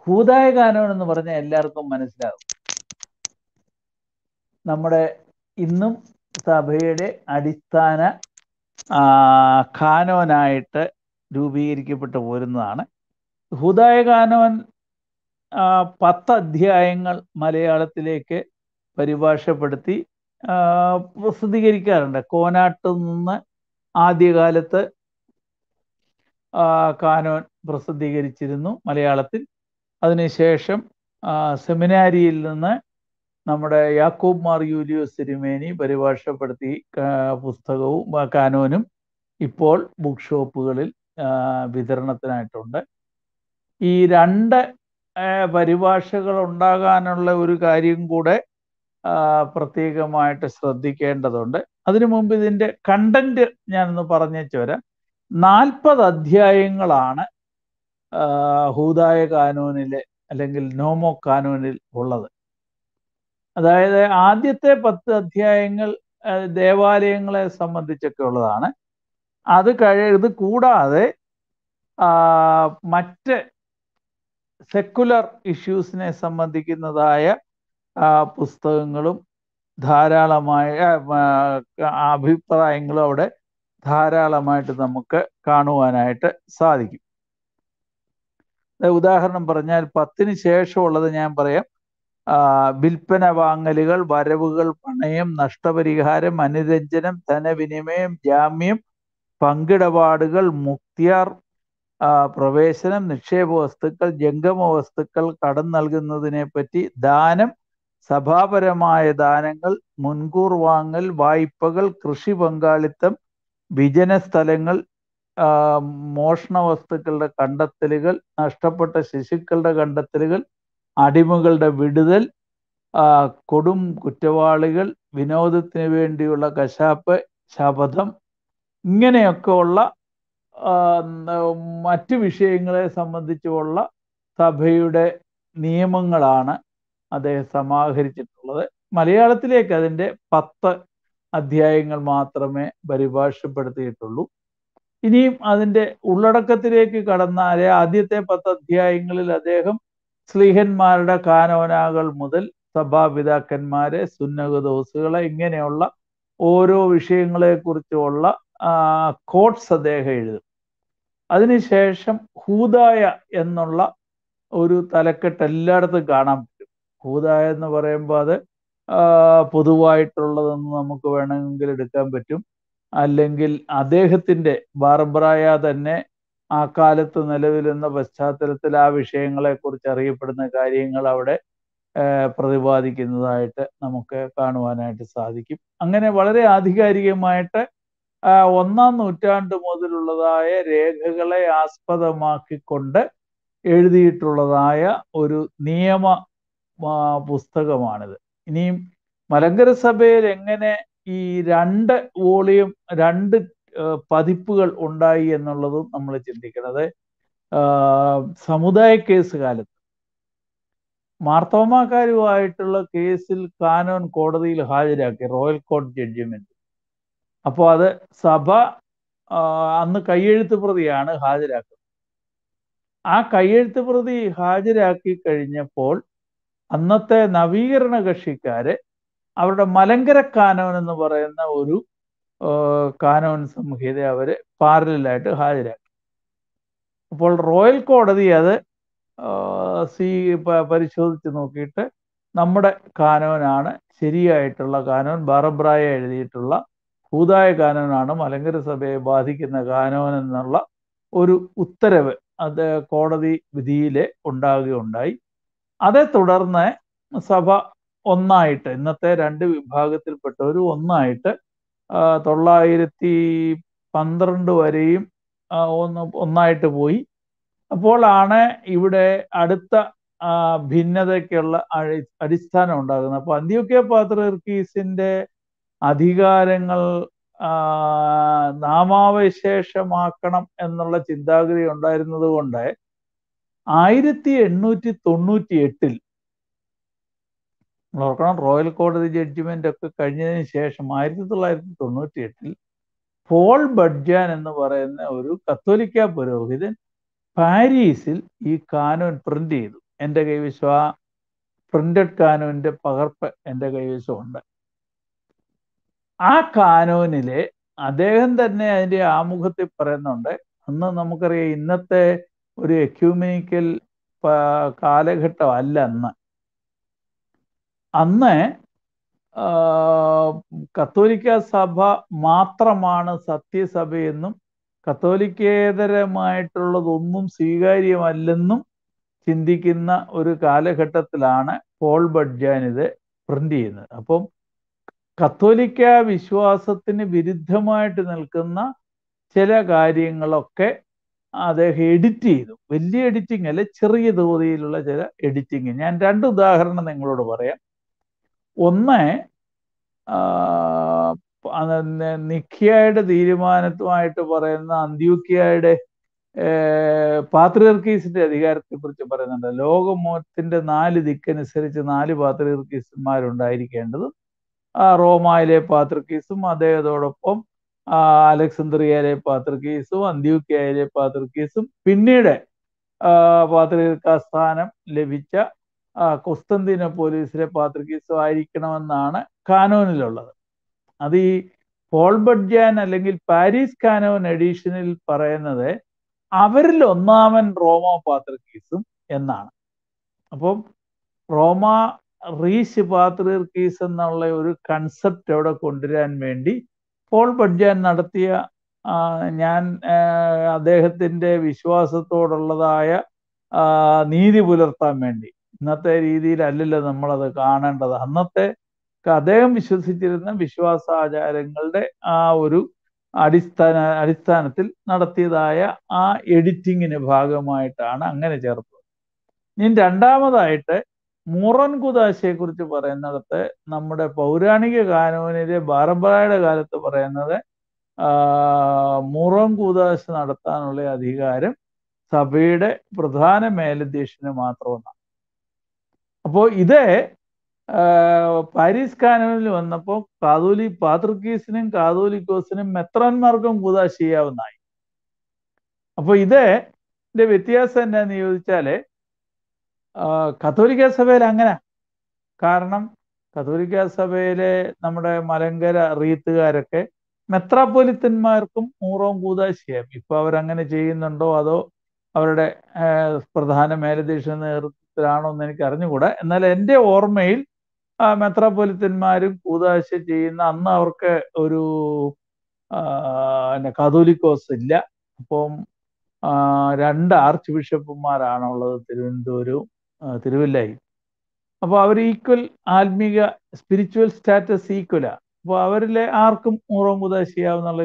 ഹൂതായ ഗാനം എന്ന് പറഞ്ഞാൽ എല്ലാവർക്കും മനസ്സിലാകും. നമ്മുടെ ഇന്നും സഭയുടെ അടിസ്ഥാന കാനോനായിട്ട് രൂപീകരിക്കപ്പെട്ടു പോരുന്നതാണ്. ഹുദായ കാനോൻ പത്ത് അധ്യായങ്ങൾ മലയാളത്തിലേക്ക് പരിഭാഷപ്പെടുത്തി പ്രസിദ്ധീകരിക്കാറുണ്ട്. കോനാട്ട് നിന്ന് ആദ്യകാലത്ത് കാനോൻ പ്രസിദ്ധീകരിച്ചിരുന്നു മലയാളത്തിൽ. അതിനുശേഷം സെമിനാരിയിൽ നിന്ന് നമ്മുടെ യാക്കൂബ് മാർ യൂലിയോസ് തിരുമേനി പരിഭാഷപ്പെടുത്തി പുസ്തകവും കാനോനും ഇപ്പോൾ ബുക്ക് ഷോപ്പുകളിൽ വിതരണത്തിനായിട്ടുണ്ട്. ഈ രണ്ട് പരിഭാഷകൾ ഉണ്ടാകാനുള്ള ഒരു കാര്യം കൂടെ പ്രത്യേകമായിട്ട് ശ്രദ്ധിക്കേണ്ടതുണ്ട്. അതിനു മുമ്പ് ഇതിന്റെ കണ്ടന്റ് ഞാനൊന്ന് പറഞ്ഞേച്ചു വരാം. നാൽപ്പത് അധ്യായങ്ങളാണ് ഹൂദായ കാനൂനിലെ അല്ലെങ്കിൽ നോമോ കാനൂനിൽ ഉള്ളത്. അതായത് ആദ്യത്തെ പത്ത് അധ്യായങ്ങൾ ദേവാലയങ്ങളെ സംബന്ധിച്ചൊക്കെ ഉള്ളതാണ്. അത് കഴി ഇത് കൂടാതെ മറ്റ് സെക്കുലർ ഇഷ്യൂസിനെ സംബന്ധിക്കുന്നതായ പുസ്തകങ്ങളും ധാരാളമായ അഭിപ്രായങ്ങളും അവിടെ ധാരാളമായിട്ട് നമുക്ക് കാണുവാനായിട്ട് സാധിക്കും. ഉദാഹരണം പറഞ്ഞാൽ പത്തിന് ശേഷമുള്ളത് ഞാൻ പറയാം. വിൽപ്പന വാങ്ങലുകൾ വരവുകൾ പണയം നഷ്ടപരിഹാരം അനുരഞ്ജനം ധനവിനിമയം ജാമ്യം പങ്കിടപാടുകൾ മുക്തിയാർ പ്രവേശനം നിക്ഷേപ വസ്തുക്കൾ ജംഗമ വസ്തുക്കൾ കടം നൽകുന്നതിനെ പറ്റി ദാനം സഭാപരമായ ദാനങ്ങൾ മുൻകൂർ വാങ്ങൽ വായ്പകൾ കൃഷി പങ്കാളിത്തം വിജന സ്ഥലങ്ങൾ മോഷണ വസ്തുക്കളുടെ കണ്ടെത്തലുകൾ നഷ്ടപ്പെട്ട ശിശുക്കളുടെ കണ്ടെത്തലുകൾ അടിമകളുടെ വിടുതൽ കൊടും കുറ്റവാളികൾ വിനോദത്തിന് വേണ്ടിയുള്ള കശാപ്പ് ശപഥം ഇങ്ങനെയൊക്കെ ഉള്ള മറ്റ് വിഷയങ്ങളെ സംബന്ധിച്ചുള്ള സഭയുടെ നിയമങ്ങളാണ്. അദ്ദേഹം സമാഹരിച്ചിട്ടുള്ളത്. മലയാളത്തിലേക്ക് അതിന്റെ പത്ത് അധ്യായങ്ങൾ മാത്രമേ പരിഭാഷപ്പെടുത്തിയിട്ടുള്ളൂ. ഇനിയും അതിന്റെ ഉള്ളടക്കത്തിലേക്ക് കടന്നാലേ ആദ്യത്തെ പത്ത് അധ്യായങ്ങളിൽ അദ്ദേഹം സ്ലീഹന്മാരുടെ കാനോനാകൾ മുതൽ സഭാപിതാക്കന്മാരെ സുന്നകദോസുകളെ ഇങ്ങനെയുള്ള ഓരോ വിഷയങ്ങളെക്കുറിച്ചുള്ള കോട്ട്സ് അദ്ദേഹം എഴുതും. അതിനുശേഷം ഹൂദായ എന്നുള്ള ഒരു തലക്കെട്ട് എല്ലായിടത്തും കാണാൻ ഹൂദായ എന്ന് പറയുമ്പോൾ അത് പൊതുവായിട്ടുള്ളതെന്ന് നമുക്ക് വേണമെങ്കിൽ എടുക്കാൻ പറ്റും. അല്ലെങ്കിൽ അദ്ദേഹത്തിന്റെ ബാർബറായ തന്നെ ആ കാലത്ത് നിലവിലുന്ന പശ്ചാത്തലത്തിൽ ആ വിഷയങ്ങളെക്കുറിച്ച് അറിയപ്പെടുന്ന കാര്യങ്ങൾ അവിടെ പ്രതിപാദിക്കുന്നതായിട്ട് നമുക്ക് കാണുവാനായിട്ട് സാധിക്കും. അങ്ങനെ വളരെ ആധികാരികമായിട്ട് ഒന്നാം നൂറ്റാണ്ട് മുതലുള്ളതായ രേഖകളെ ആസ്പദമാക്കിക്കൊണ്ട് എഴുതിയിട്ടുള്ളതായ ഒരു നിയമ പുസ്തകമാണിത്. ഇനിയും മലങ്കര സഭയിൽ എങ്ങനെ ഈ രണ്ട് വോളിയം രണ്ട് പതിപ്പുകൾ ഉണ്ടായി എന്നുള്ളതും നമ്മൾ ചിന്തിക്കുന്നത്. സമുദായ കേസ് കാലത്ത്. മാർത്തോമാക്കാരുമായിട്ടുള്ള കേസിൽ കാനോൻ കോടതിയിൽ ഹാജരാക്കി റോയൽ കോർട്ട് ജഡ്ജിമെന്റ്. അപ്പോൾ അത് സഭ അന്ന് കയ്യെഴുത്ത് പ്രതിയാണ് ഹാജരാക്കുന്നത്. ആ കയ്യെഴുത്ത് പ്രതി ഹാജരാക്കി കഴിഞ്ഞപ്പോൾ അന്നത്തെ നവീകരണ കക്ഷിക്കാരെ അവരുടെ മലങ്കര കാനോൻ എന്ന് പറയുന്ന ഒരു കാനോൻ സംഹിത അവരെ പാരലായിട്ട് ഹാജരാക്കി. അപ്പോൾ റോയൽ കോടതി അത് സി പരിശോധിച്ച് നോക്കിയിട്ട് നമ്മുടെ കാനോനാണ് ശരിയായിട്ടുള്ള കാനോൻ ബാറബ്രായ എഴുതിയിട്ടുള്ള ഭൂതായ കാനോനാണ് മലങ്കര സഭയെ ബാധിക്കുന്ന കാനോൻ എന്നുള്ള ഒരു ഉത്തരവ് അത് കോടതി വിധിയിലെ ഉണ്ടാകുകയുണ്ടായി. അതേ തുടർന്ന് സഭ ഒന്നായിട്ട് ഇന്നത്തെ രണ്ട് വിഭാഗത്തിൽപ്പെട്ടവർ ഒന്നായിട്ട് തൊള്ളായിരത്തി പന്ത്രണ്ട് വരെയും ഒന്ന് ഒന്നായിട്ട് പോയി. അപ്പോഴാണ് ഇവിടെ അടുത്ത ഭിന്നതയ്ക്കുള്ള അടിസ്ഥാനം ഉണ്ടാകുന്നത്. അപ്പോൾ അന്ത്യോക്യ പാത്രർക്കീസിന്റെ അധികാരങ്ങൾ നാമാവശേഷമാക്കണം എന്നുള്ള ചിന്താഗതി ഉണ്ടായിരുന്നത് കൊണ്ട് ആയിരത്തി എണ്ണൂറ്റി തൊണ്ണൂറ്റി എട്ടിൽ ഓർക്കണം റോയൽ കോടതി ജഡ്ജിമെന്റ് ഒക്കെ കഴിഞ്ഞതിന് ശേഷം ആയിരത്തി തൊള്ളായിരത്തി തൊണ്ണൂറ്റി എട്ടിൽ പോൾ ബഡ്ജാൻ എന്ന് പറയുന്ന ഒരു കത്തോലിക്ക പുരോഹിതൻ പാരീസിൽ ഈ കാനോൻ പ്രിന്റ് ചെയ്തു. എന്റെ കൈവശം ആ പ്രിന്റഡ് കാനോന്റെ പകർപ്പ് എന്റെ കൈവശമുണ്ട് ആ കാനോനിലെ അദ്ദേഹം തന്നെ അതിന്റെ ആമുഖത്തിൽ പറയുന്നുണ്ട്. അന്ന് നമുക്കറിയാം ഇന്നത്തെ ഒരു എക്യൂമിനിക്കൽ കാലഘട്ടം അല്ല അന്ന്. അന്ന് കത്തോലിക്ക സഭ മാത്രമാണ് സത്യസഭയെന്നും കത്തോലിക്കേതരമായിട്ടുള്ളതൊന്നും സ്വീകാര്യമല്ലെന്നും ചിന്തിക്കുന്ന ഒരു കാലഘട്ടത്തിലാണ് പോൾ ബഡ്ജാൻ ഇത് പ്രിന്റ് ചെയ്യുന്നത്. അപ്പം കത്തോലിക്ക വിശ്വാസത്തിന് വിരുദ്ധമായിട്ട് നിൽക്കുന്ന ചില കാര്യങ്ങളൊക്കെ അദ്ദേഹം എഡിറ്റ് ചെയ്തു. വലിയ എഡിറ്റിംഗ് അല്ല ചെറിയ തോതിയിലുള്ള ചില എഡിറ്റിംഗ് ഞാൻ രണ്ട് ഉദാഹരണം നിങ്ങളോട് പറയാം. ഒന്ന് നിഖ്യയുടെ തീരുമാനത്തുമായിട്ട് പറയുന്ന അന്ത്യൂക്കിയായുടെ പാത്രീർക്കീസിന്റെ അധികാരത്തെ കുറിച്ച് പറയുന്നുണ്ട്. ലോകമോത്തിന്റെ നാല് ദിക്കനുസരിച്ച് നാല് പാത്രിയർക്കീസന്മാരുണ്ടായിരിക്കേണ്ടതും റോമായിലെ പാത്രിക്കീസും അദ്ദേഹത്തോടൊപ്പം അലക്സന്ദ്രിയയിലെ പാത്രക്കീസും അന്ത്യൂക്കിയയിലെ പാത്രക്കീസും പിന്നീട് പാത്രിക സ്ഥാനം ലഭിച്ച കൊസ്തന്തിന പോലീസിലെ പാത്രിക്കീസും ആയിരിക്കണമെന്നാണ് കാനോനിലുള്ളത്. അത് ഈ പോൾ ബഡ്ജാൻ അല്ലെങ്കിൽ പാരീസ് കാനോൻ എഡീഷനിൽ പറയുന്നത് അവരിൽ ഒന്നാമൻ റോമ പാത്രിക്കീസും എന്നാണ്. അപ്പം റോമ റീസ് പാത്രീർക്കീസ് എന്നുള്ള ഒരു കൺസെപ്റ്റ് അവിടെ കൊണ്ടുവരാൻ വേണ്ടി പോൾ ബഡ്ജാൻ നടത്തിയ ഞാൻ അദ്ദേഹത്തിന്റെ വിശ്വാസത്തോടുള്ളതായ നീതി പുലർത്താൻ വേണ്ടി. ഇന്നത്തെ രീതിയിലല്ലല്ലോ നമ്മളത് കാണേണ്ടത്. അന്നത്തെ അദ്ദേഹം വിശ്വസിച്ചിരുന്ന വിശ്വാസാചാരങ്ങളുടെ ആ ഒരു അടിസ്ഥാന അടിസ്ഥാനത്തിൽ നടത്തിയതായ ആ എഡിറ്റിങ്ങിന് ഭാഗമായിട്ടാണ് അങ്ങനെ ചേർത്തത്. ഇനി രണ്ടാമതായിട്ട് മൂറൻ കുദാശയെ കുറിച്ച് പറയുന്നിടത്ത് നമ്മുടെ പൗരാണിക കാനോനിലെ ബാറബറായുടെ കാലത്ത് പറയുന്നത് മുറൻകുദാശ നടത്താനുള്ള അധികാരം സഭയുടെ പ്രധാന മേലധ്യക്ഷന് മാത്രമെന്നാണ് അപ്പോൾ ഇത് പാരീസ് കാനോനിൽ വന്നപ്പോൾ കാതോലി പാത്രിക്കീസിനും കാതോലിക്കോസിനും മെത്രാന്മാർക്കും കൂതാശ ചെയ്യാവുന്നതായി. അപ്പോൾ ഇത് വ്യത്യാസം എന്നാന്ന് ചോദിച്ചാൽ കത്തോലിക്ക സഭയിൽ അങ്ങനെ. കാരണം കത്തോലിക്ക സഭയിലെ നമ്മുടെ മലങ്കര റീത്തുകാരൊക്കെ മെത്രാപ്പൊലിത്തന്മാർക്കും മൂറവും കൂതാശിയായി ഇപ്പൊ അവരങ്ങനെ ചെയ്യുന്നുണ്ടോ അതോ അവരുടെ പ്രധാന മേലധ്യക്ഷ നേതൃത്വത്തിലാണോ എന്ന് എനിക്ക് അറിഞ്ഞുകൂടാ. എന്നാൽ എന്റെ ഓർമ്മയിൽ മെത്രാപ്പൊലിത്തന്മാരും കൂതാശ ചെയ്യുന്ന അന്ന് അവർക്ക് ഒരു കാതോലിക്കോസ് ഇല്ല. അപ്പം രണ്ട് ആർച്ച് ബിഷപ്പുമാരാണുള്ളത് തിരുവനന്തപുരവും തിരുവല്ലയും. അപ്പോൾ അവർ ഈക്വൽ ആത്മീക സ്പിരിച്വൽ സ്റ്റാറ്റസ് ഈക്വലാ അപ്പോൾ അവരിലെ ആർക്കും ഊറം കുതാശ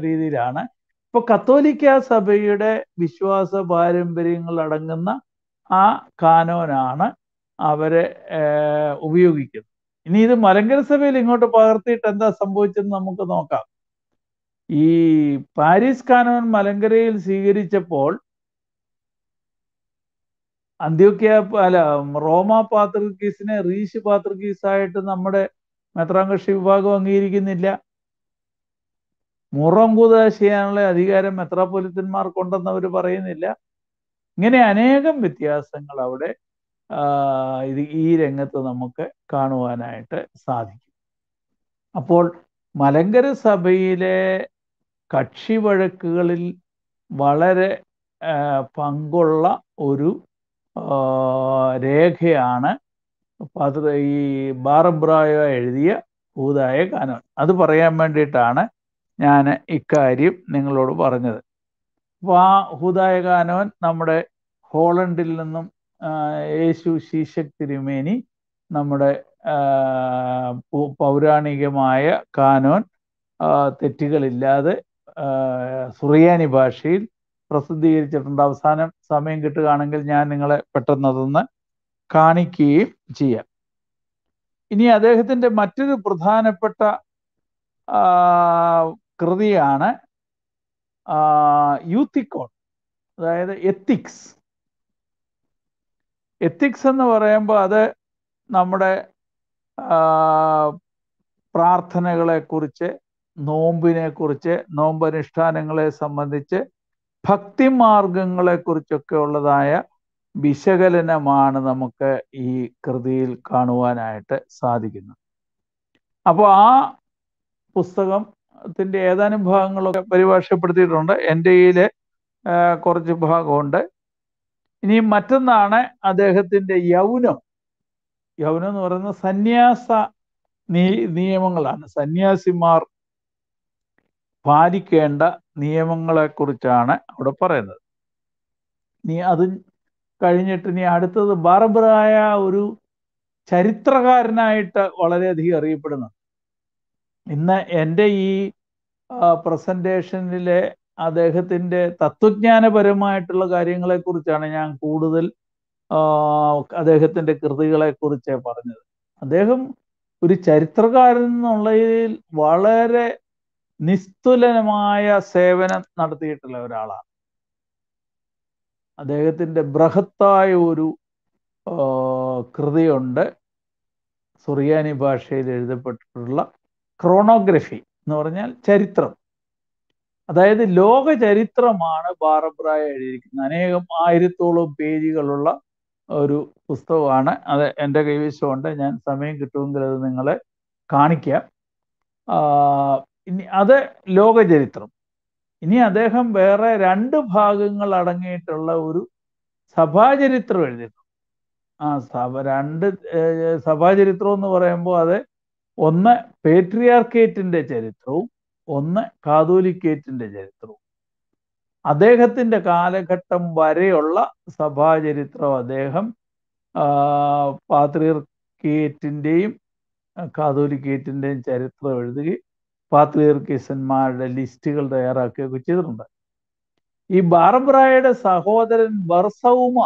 രീതിയിലാണ്. ഇപ്പോൾ കത്തോലിക്ക സഭയുടെ വിശ്വാസ പാരമ്പര്യങ്ങൾ അടങ്ങുന്ന ആ കാനോനാണ് അവരെ ഉപയോഗിക്കുന്നത്. ഇനി ഇത് മലങ്കര സഭയിൽ ഇങ്ങോട്ട് പകർത്തിയിട്ട് എന്താ സംഭവിച്ചെന്ന് നമുക്ക് നോക്കാം. ഈ പാരീസ് കാനോൻ മലങ്കരയിൽ സ്വീകരിച്ചപ്പോൾ അന്ത്യോക്യ അല്ല റോമ പാത്രീസിനെ റീഷ് പാത്രിക്കീസായിട്ട് നമ്മുടെ മെത്രാങ്കക്ഷി വിഭാഗം അംഗീകരിക്കുന്നില്ല. മുറം കൂതാശ ചെയ്യാനുള്ള അധികാരം മെത്രാപ്പൊലിത്തന്മാർക്കുണ്ടെന്ന് അവർ പറയുന്നില്ല. ഇങ്ങനെ അനേകം വ്യത്യാസങ്ങൾ അവിടെ ഇത് ഈ രംഗത്ത് നമുക്ക് കാണുവാനായിട്ട് സാധിക്കും. അപ്പോൾ മലങ്കര സഭയിലെ കക്ഷി വഴക്കുകളിൽ വളരെ പങ്കുള്ള ഒരു രേഖയാണ് പാത്ര ഈ ബാറബ്രായോ എഴുതിയ ഭൂതായ കാനോൻ. അത് പറയാൻ വേണ്ടിയിട്ടാണ് ഞാൻ ഇക്കാര്യം നിങ്ങളോട് പറഞ്ഞത്. അപ്പോൾ ആ ഹൂതായ കാനോൻ നമ്മുടെ ഹോളണ്ടിൽ നിന്നും യേശു ശീശക് തിരുമേനി നമ്മുടെ പൗരാണികമായ കാനോൻ തെറ്റുകളില്ലാതെ സുറിയാനി ഭാഷയിൽ പ്രസിദ്ധീകരിച്ചിട്ടുണ്ട്. അവസാനം സമയം കിട്ടുകയാണെങ്കിൽ ഞാൻ നിങ്ങളെ പെട്ടെന്ന് അതൊന്ന് കാണിക്കുകയും ചെയ്യാം. ഇനി അദ്ദേഹത്തിന്റെ മറ്റൊരു പ്രധാനപ്പെട്ട കൃതിയാണ് യൂത്തിക്കോൺ അതായത് എത്തിക്സ്. എത്തിക്സ് എന്ന് പറയുമ്പോൾ അത് നമ്മുടെ പ്രാർത്ഥനകളെക്കുറിച്ച് നോമ്പിനെ കുറിച്ച് നോമ്പനുഷ്ഠാനങ്ങളെ സംബന്ധിച്ച് ഭക്തിമാർഗങ്ങളെക്കുറിച്ചൊക്കെ ഉള്ളതായ വിശകലനമാണ് നമുക്ക് ഈ കൃതിയിൽ കാണുവാനായിട്ട് സാധിക്കുന്നത്. അപ്പോൾ ആ പുസ്തകത്തിന്റെ ഏതാനും ഭാഗങ്ങളൊക്കെ പരിഭാഷപ്പെടുത്തിയിട്ടുണ്ട്. എന്റെ കയ്യിൽ കുറച്ച് ഭാഗമുണ്ട്. ഇനി മറ്റൊന്നാണ് അദ്ദേഹത്തിന്റെ യൗനം. യൗനം എന്ന് പറയുന്ന സന്യാസ നിയമങ്ങളാണ്. സന്യാസിമാർ പാലിക്കേണ്ട നിയമങ്ങളെക്കുറിച്ചാണ് അവിടെ പറയുന്നത്. നീ അത് കഴിഞ്ഞിട്ട് നീ അടുത്തത് ബാർബറായ ഒരു ചരിത്രകാരനായിട്ട് വളരെയധികം അറിയപ്പെടുന്നു. ഇന്ന് എന്റെ ഈ പ്രസന്റേഷനിലെ അദ്ദേഹത്തിന്റെ തത്വജ്ഞാനപരമായിട്ടുള്ള കാര്യങ്ങളെക്കുറിച്ചാണ് ഞാൻ കൂടുതൽ അദ്ദേഹത്തിന്റെ കൃതികളെക്കുറിച്ച് പറഞ്ഞത്. അദ്ദേഹം ഒരു ചരിത്രകാരൻ എന്നുള്ളതിൽ വളരെ നിസ്തുലമായ സേവനം നടത്തിയിട്ടുള്ള ഒരാളാണ്. അദ്ദേഹത്തിന്റെ ബൃഹത്തായ ഒരു കൃതിയുണ്ട്. സുറിയാനി ഭാഷയിൽ എഴുതപ്പെട്ടിട്ടുള്ള ക്രോണോഗ്രഫി എന്ന് പറഞ്ഞാൽ ചരിത്രം. അതായത് ലോക ചരിത്രമാണ് ബാറബ്രായ എഴുതിയിരിക്കുന്നത്. അനേകം ആയിരത്തോളം പേജുകളുള്ള ഒരു പുസ്തകമാണ്. അത് എന്റെ കൈവശമുണ്ട്. ഞാൻ സമയം കിട്ടുമെങ്കിൽ അത് നിങ്ങളെ കാണിക്കാം. ഇനി അത് ലോകചരിത്രം. ഇനി അദ്ദേഹം വേറെ രണ്ട് ഭാഗങ്ങൾ അടങ്ങിയിട്ടുള്ള ഒരു സഭാചരിത്രം എഴുതിയിട്ടുണ്ട്. ആ സഭ രണ്ട് സഭാചരിത്രം എന്ന് പറയുമ്പോൾ അത് ഒന്ന് പേട്രിയാർക്കേറ്റിന്റെ ചരിത്രവും ഒന്ന് കാതോലിക്കേറ്റിന്റെ ചരിത്രവും. അദ്ദേഹത്തിന്റെ കാലഘട്ടം വരെയുള്ള സഭാചരിത്രം അദ്ദേഹം പാത്രിയർക്കേറ്റിന്റെയും കാതോലിക്കേറ്റിന്റെയും ചരിത്രം എഴുതുകയും പാത്രിയർക്കീസന്മാരുടെ ലിസ്റ്റുകൾ തയ്യാറാക്കുകയൊക്കെ ചെയ്തിട്ടുണ്ട്. ഈ ബാർബ്രായുടെ സഹോദരൻ ബർസൗമ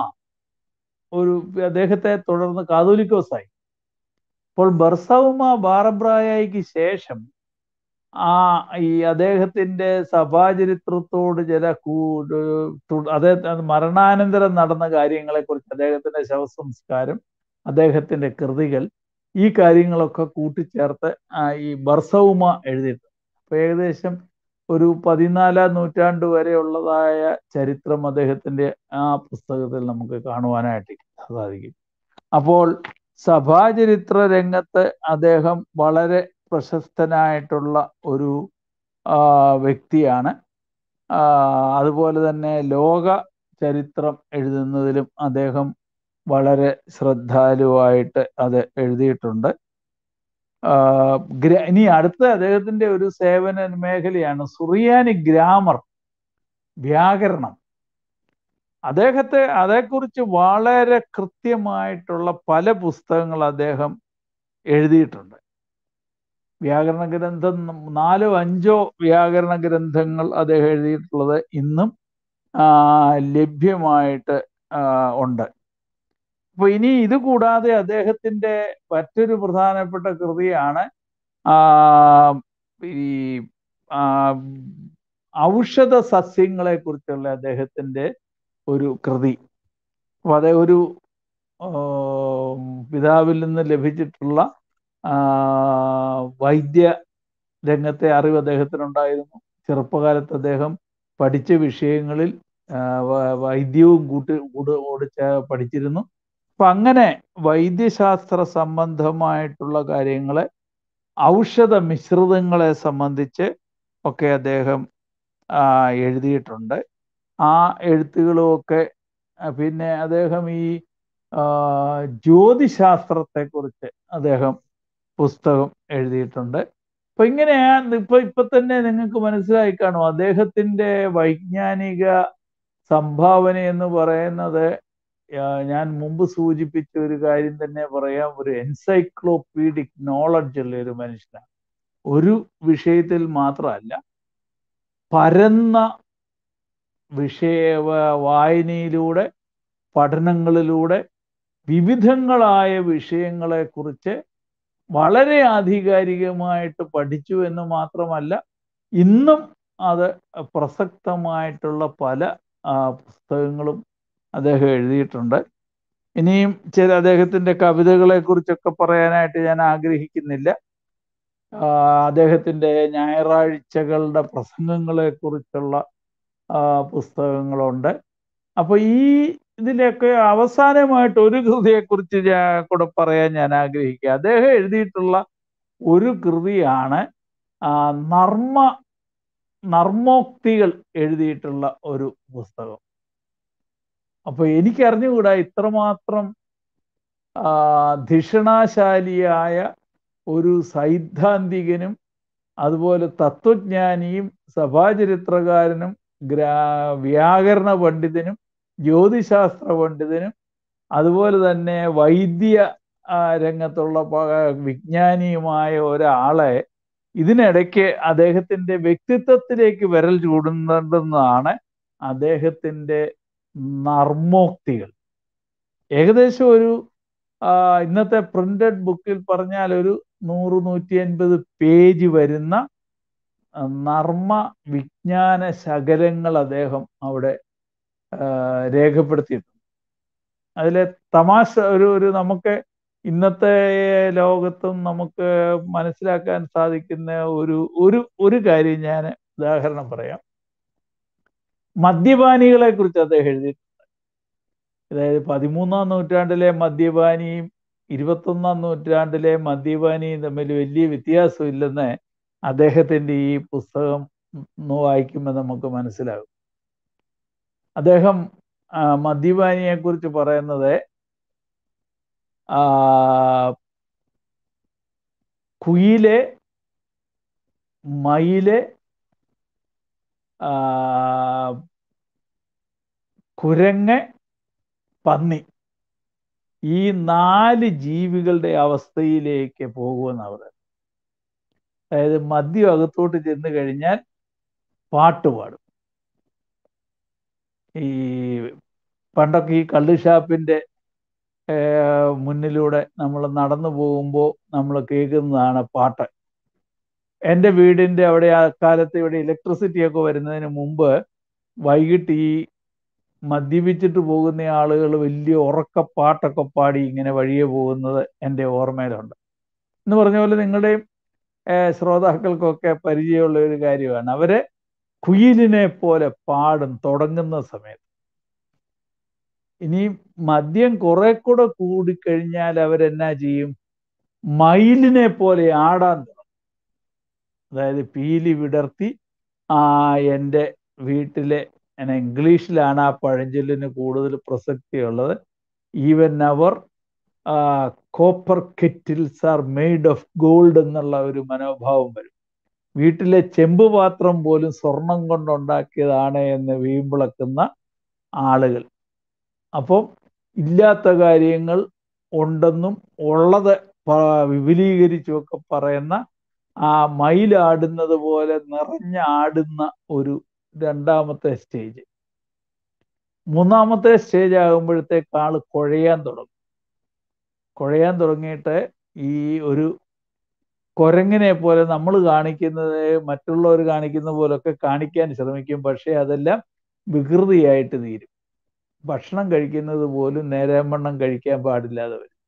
ഒരു അദ്ദേഹത്തെ തുടർന്ന് കാതോലിക്കോസായി. അപ്പോൾ ബർസൗമ ബാർബ്രായയ്ക്ക് ശേഷം ആ ഈ അദ്ദേഹത്തിന്റെ സഭാചരിത്രത്തോട് ചില കൂ അദ്ദേഹം മരണാനന്തരം നടന്ന കാര്യങ്ങളെക്കുറിച്ച് അദ്ദേഹത്തിന്റെ ശവസംസ്കാരം അദ്ദേഹത്തിന്റെ കൃതികൾ ഈ കാര്യങ്ങളൊക്കെ കൂട്ടിച്ചേർത്ത് ഈ ബർസൗമ എഴുതിയിട്ടുണ്ട്. അപ്പൊ ഏകദേശം ഒരു പതിനാലാം നൂറ്റാണ്ട് വരെ ഉള്ളതായ ചരിത്രം അദ്ദേഹത്തിന്റെ ആ പുസ്തകത്തിൽ നമുക്ക് കാണുവാനായിട്ട് സാധിക്കും. അപ്പോൾ സഭാചരിത്ര രംഗത്ത് അദ്ദേഹം വളരെ പ്രശസ്തനായിട്ടുള്ള ഒരു വ്യക്തിയാണ്. അതുപോലെ തന്നെ ലോക ചരിത്രം എഴുതുന്നതിലും അദ്ദേഹം വളരെ ശ്രദ്ധാലുവായിട്ട് അത് എഴുതിയിട്ടുണ്ട്. ഇനി അടുത്ത അദ്ദേഹത്തിന്റെ ഒരു സേവന മേഖലയാണ് സുറിയാനി ഗ്രാമർ വ്യാകരണം. അദ്ദേഹത്തെ അതേക്കുറിച്ച് വളരെ കൃത്യമായിട്ടുള്ള പല പുസ്തകങ്ങൾ അദ്ദേഹം എഴുതിയിട്ടുണ്ട്. വ്യാകരണ ഗ്രന്ഥം നാലോ അഞ്ചോ വ്യാകരണ ഗ്രന്ഥങ്ങൾ അദ്ദേഹം എഴുതിയിട്ടുള്ളത് ഇന്നും ലഭ്യമായിട്ട് ഉണ്ട്. അപ്പൊ ഇനി ഇത് കൂടാതെ അദ്ദേഹത്തിന്റെ മറ്റൊരു പ്രധാനപ്പെട്ട കൃതിയാണ് ഈ ഔഷധ സസ്യങ്ങളെ കുറിച്ചുള്ള അദ്ദേഹത്തിന്റെ ഒരു കൃതി. അപ്പൊ അതേ ഒരു പിതാവിൽ നിന്ന് ലഭിച്ചിട്ടുള്ള വൈദ്യ രംഗത്തെ അറിവ് അദ്ദേഹത്തിനുണ്ടായിരുന്നു. ചെറുപ്പകാലത്ത് അദ്ദേഹം പഠിച്ച വിഷയങ്ങളിൽ വൈദ്യവും കൂട്ടി കൂട് ഓടിച്ച പഠിച്ചിരുന്നു. അപ്പൊ അങ്ങനെ വൈദ്യശാസ്ത്ര സംബന്ധമായിട്ടുള്ള കാര്യങ്ങളെ ഔഷധ മിശ്രിതങ്ങളെ സംബന്ധിച്ച് ഒക്കെ അദ്ദേഹം എഴുതിയിട്ടുണ്ട്. ആ എഴുത്തുകളുമൊക്കെ പിന്നെ അദ്ദേഹം ഈ ജ്യോതിശാസ്ത്രത്തെക്കുറിച്ച് അദ്ദേഹം പുസ്തകം എഴുതിയിട്ടുണ്ട്. അപ്പൊ ഇങ്ങനെയാണ് ഇപ്പൊ ഇപ്പൊ തന്നെ നിങ്ങൾക്ക് മനസ്സിലായി കാണും. അദ്ദേഹത്തിന്റെ വൈജ്ഞാനിക സംഭാവന എന്ന് പറയുന്നത് ഞാൻ മുമ്പ് സൂചിപ്പിച്ച ഒരു കാര്യം തന്നെ പറയാം. ഒരു എൻസൈക്ലോപീഡിക് നോളജ് ഉള്ള ഒരു മനുഷ്യനാണ്. ഒരു വിഷയത്തിൽ മാത്രമല്ല പരന്ന വിഷയ വായനയിലൂടെ പഠനങ്ങളിലൂടെ വിവിധങ്ങളായ വിഷയങ്ങളെക്കുറിച്ച് വളരെ ആധികാരികമായിട്ട് പഠിച്ചു എന്ന് മാത്രമല്ല ഇന്നും അത് പ്രസക്തമായിട്ടുള്ള പല പുസ്തകങ്ങളും അദ്ദേഹം എഴുതിയിട്ടുണ്ട്. ഇനിയും ചില അദ്ദേഹത്തിന്റെ കവിതകളെ കുറിച്ചൊക്കെ പറയാനായിട്ട് ഞാൻ ആഗ്രഹിക്കുന്നില്ല. അദ്ദേഹത്തിന്റെ ഞായറാഴ്ചകളുടെ പ്രസംഗങ്ങളെ കുറിച്ചുള്ള പുസ്തകങ്ങളുണ്ട്. അപ്പൊ ഈ ഇതിലൊക്കെ അവസാനമായിട്ട് ഒരു കൃതിയെക്കുറിച്ച് കൂടെ പറയാൻ ഞാൻ ആഗ്രഹിക്കുക. അദ്ദേഹം എഴുതിയിട്ടുള്ള ഒരു കൃതിയാണ് നർമ്മ നർമ്മോക്തികൾ എഴുതിയിട്ടുള്ള ഒരു പുസ്തകം. അപ്പൊ എനിക്ക് അറിഞ്ഞുകൂടാ ഇത്രമാത്രം ധിഷണാശാലിയായ ഒരു സൈദ്ധാന്തികനും അതുപോലെ തത്വജ്ഞാനിയും സഭാചരിത്രകാരനും ഗ്രാ വ്യാകരണ പണ്ഡിതനും ജ്യോതിശാസ്ത്ര പണ്ഡിതനും അതുപോലെ തന്നെ വൈദ്യ രംഗത്തുള്ള വിജ്ഞാനിയുമായ ഒരാളെ ഇതിനിടയ്ക്ക് അദ്ദേഹത്തിന്റെ വ്യക്തിത്വത്തിലേക്ക് വിരൽ ചൂടുന്നുണ്ടെന്നാണ് അദ്ദേഹത്തിന്റെ നർമ്മോക്തികൾ. ഏകദേശം ഒരു ഇന്നത്തെ പ്രിന്റഡ് ബുക്കിൽ പറഞ്ഞാൽ ഒരു നൂറ് നൂറ്റി അൻപത് പേജ് വരുന്ന നർമ്മ വിജ്ഞാന ശകലങ്ങൾ അദ്ദേഹം അവിടെ രേഖപ്പെടുത്തിയിട്ടുണ്ട്. അതിലെ തമാശ ഒരു ഒരു നമുക്ക് ഇന്നത്തെ ലോകത്തും നമുക്ക് മനസ്സിലാക്കാൻ സാധിക്കുന്ന ഒരു ഒരു ഒരു കാര്യം ഞാൻ ഉദാഹരണം പറയാം. മദ്യപാനികളെ കുറിച്ച് അദ്ദേഹം എഴുതിയിട്ടുണ്ട് അതായത് പതിമൂന്നാം നൂറ്റാണ്ടിലെ മദ്യപാനിയും ഇരുപത്തൊന്നാം നൂറ്റാണ്ടിലെ മദ്യപാനിയും തമ്മിൽ വലിയ വ്യത്യാസമില്ലെന്ന് അദ്ദേഹത്തിന്റെ ഈ പുസ്തകം വായിക്കുമ്പോൾ നമുക്ക് മനസ്സിലാകും. അദ്ദേഹം മദ്യപാനിയെ കുറിച്ച് പറയുന്നത് കുയിൽ മയിലെ കുരങ്ങ് പന്നി ഈ നാല് ജീവികളുടെ അവസ്ഥയിലേക്ക് പോകുമെന്നാണ് അവർ അതായത് മദ്യം അകത്തോട്ട് ചെന്ന് കഴിഞ്ഞാൽ പാട്ട് പാടും. ഈ പണ്ടൊക്കെ ഈ കള്ളുഷാപ്പിന്റെ മുന്നിലൂടെ നമ്മൾ നടന്നു പോകുമ്പോൾ നമ്മൾ കേൾക്കുന്നതാണ് പാട്ട്. എന്റെ വീടിന്റെ അവിടെ ആ കാലത്ത് ഇവിടെ ഇലക്ട്രിസിറ്റി ഒക്കെ വരുന്നതിന് മുമ്പ് വൈകിട്ട് ഈ മദ്യപിച്ചിട്ട് പോകുന്ന ആളുകൾ വലിയ ഉറക്ക പാട്ടൊക്കെ പാടി ഇങ്ങനെ വഴിയെ പോകുന്നത് എന്റെ ഓർമ്മയിലുണ്ട്. എന്ന് പറഞ്ഞ പോലെ നിങ്ങളുടെയും ശ്രോതാക്കൾക്കൊക്കെ പരിചയമുള്ള ഒരു കാര്യമാണ്. അവരെ കുയിലിനെ പോലെ പാടും തുടങ്ങുന്ന സമയത്ത്. ഇനി മദ്യം കുറെ കൂടെ കൂടിക്കഴിഞ്ഞാൽ അവരെന്നാ ചെയ്യും? മയിലിനെ പോലെ ആടാൻ തുടങ്ങും. അതായത് പീലി വിടർത്തി ആ എന്റെ വീട്ടിലെ ഞാൻ ഇംഗ്ലീഷിലാണ് ആ പഴഞ്ചൊല്ലിന് കൂടുതൽ പ്രസക്തിയുള്ളത്. Even their copper kettles are made of gold എന്നുള്ള ഒരു മനോഭാവം വരും. വീട്ടിലെ ചെമ്പ് പാത്രം പോലും സ്വർണം കൊണ്ടുണ്ടാക്കിയതാണ് എന്ന് വീമ്പിളക്കുന്ന ആളുകൾ. അപ്പം ഇല്ലാത്ത കാര്യങ്ങൾ ഉണ്ടെന്നും ഉള്ളത് വിപുലീകരിച്ചുമൊക്കെ പറയുന്ന ആ മയിലാടുന്നത് പോലെ നിറഞ്ഞാടുന്ന ഒരു രണ്ടാമത്തെ സ്റ്റേജ് മൂന്നാമത്തെ സ്റ്റേജ് ആകുമ്പോഴത്തേക്ക് ആൾ കുഴയാൻ തുടങ്ങും. കുഴയാൻ തുടങ്ങിയിട്ട് ഈ ഒരു കുരങ്ങിനെ പോലെ നമ്മൾ കാണിക്കുന്നത് മറ്റുള്ളവർ കാണിക്കുന്ന പോലൊക്കെ കാണിക്കാൻ ശ്രമിക്കും. പക്ഷേ അതെല്ലാം വികൃതിയായിട്ട് തീരും. ഭക്ഷണം കഴിക്കുന്നത് പോലും നേരാവണ്ണം കഴിക്കാൻ പാടില്ലാതെ വരും.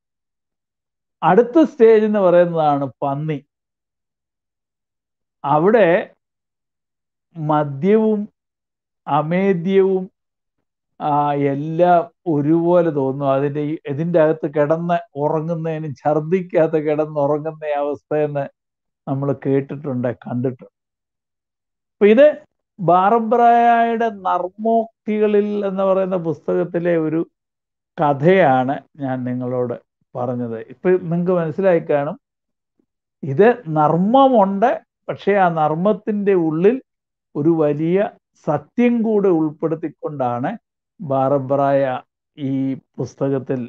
അടുത്ത സ്റ്റേജ് എന്ന് പറയുന്നതാണ് പന്നി. അവിടെ മദ്യവും അമേദ്യവും എല്ലാം ഒരുപോലെ തോന്നും അതിന്റെ ഇതിന്റെ അകത്ത് കിടന്ന് ഉറങ്ങുന്നതിനും ഛർദിക്കാതെ കിടന്ന് ഉറങ്ങുന്ന അവസ്ഥയെന്ന് നമ്മൾ കേട്ടിട്ടുണ്ട് കണ്ടിട്ടുണ്ട്. അപ്പൊ ഇത് ബാറബ്രായയുടെ നർമ്മോക്തികളിൽ എന്ന് പറയുന്ന പുസ്തകത്തിലെ ഒരു കഥയാണ് ഞാൻ നിങ്ങളോട് പറഞ്ഞത്. ഇപ്പൊ നിങ്ങൾക്ക് മനസ്സിലായി കാണും. ഇത് നർമ്മമുണ്ട് പക്ഷേ ആ നർമ്മത്തിന്റെ ഉള്ളിൽ ഒരു വലിയ സത്യം കൂടെ ഉൾപ്പെടുത്തിക്കൊണ്ടാണ് ബാറബ്രായ ഈ പുസ്തകത്തിൽ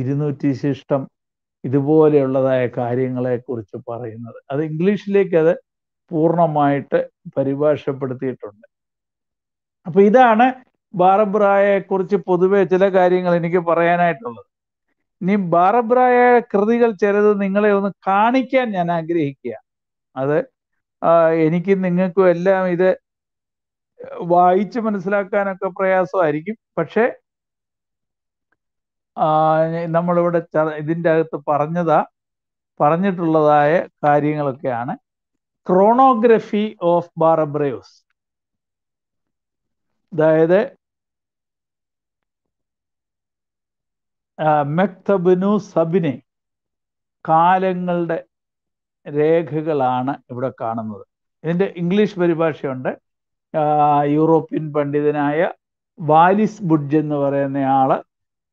ഇരുന്നൂറ്റി ശിഷ്ടം ഇതുപോലെയുള്ളതായ കാര്യങ്ങളെ കുറിച്ച് പറയുന്നത്. അത് ഇംഗ്ലീഷിലേക്ക് അത് പൂർണമായിട്ട് പരിഭാഷപ്പെടുത്തിയിട്ടുണ്ട്. അപ്പൊ ഇതാണ് ബാറബ്രായെ കുറിച്ച് പൊതുവെ ചില കാര്യങ്ങൾ എനിക്ക് പറയാനായിട്ടുള്ളത്. ഇനി ബാറബ്രായ കൃതികൾ ചിലത് നിങ്ങളെ ഒന്ന് കാണിക്കാൻ ഞാൻ ആഗ്രഹിക്കുക അത് എനിക്ക് നിങ്ങൾക്കും എല്ലാം ഇത് വായിച്ച് മനസ്സിലാക്കാനൊക്കെ പ്രയാസമായിരിക്കും. പക്ഷേ നമ്മളിവിടെ ഇതിന്റെ അകത്ത് പറഞ്ഞതാ പറഞ്ഞിട്ടുള്ളതായ കാര്യങ്ങളൊക്കെയാണ്. Chronography of Bar Hebraeus. അതായത് മെക്തബിനു സബിനെ കാലങ്ങളുടെ രേഖകളാണ് ഇവിടെ കാണുന്നത്. ഇതിന്റെ ഇംഗ്ലീഷ് പരിഭാഷയുണ്ട്. യൂറോപ്യൻ പണ്ഡിതനായ വാലിസ് ബുഡ്ജ് എന്ന് പറയുന്ന ആൾ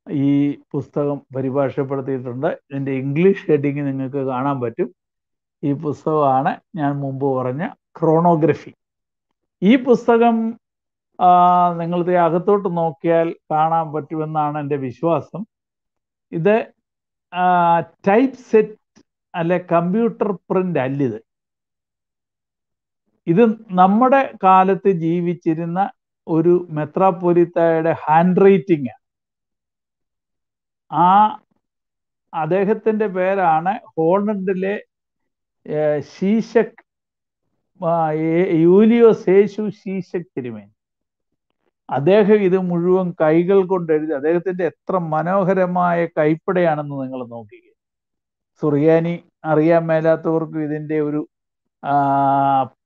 ഈ പുസ്തകം പരിഭാഷപ്പെടുത്തിയിട്ടുണ്ട്. ഇതിന്റെ ഇംഗ്ലീഷ് ഹെഡിങ് നിങ്ങൾക്ക് കാണാൻ പറ്റും. ഈ പുസ്തകമാണ് ഞാൻ മുമ്പ് പറഞ്ഞ ക്രോണോഗ്രഫി. ഈ പുസ്തകം നിങ്ങൾ അകത്തോട്ട് നോക്കിയാൽ കാണാൻ പറ്റുമെന്നാണ് എന്റെ വിശ്വാസം. ഇത് ടൈപ്പ് സെറ്റ് അല്ലെ കമ്പ്യൂട്ടർ പ്രിന്റ് അല്ലിത്. ഇത് നമ്മുടെ കാലത്ത് ജീവിച്ചിരുന്ന ഒരു മെത്രാപ്പൊലിത്തയുടെ ഹാൻഡ് റൈറ്റിംഗ് ആ അദ്ദേഹത്തിന്റെ പേരാണ് ഹോളണ്ടിലെ ശീശക് യൂലിയോ സേശു ശീശക് തിരുമേനി. അദ്ദേഹം ഇത് മുഴുവൻ കൈകൾ കൊണ്ട് എഴുതി അദ്ദേഹത്തിന്റെ എത്ര മനോഹരമായ കൈപ്പടയാണെന്ന് നിങ്ങൾ നോക്കി സുറിയാനി അറിയാൻ മേലാത്തവർക്കും ഇതിന്റെ ഒരു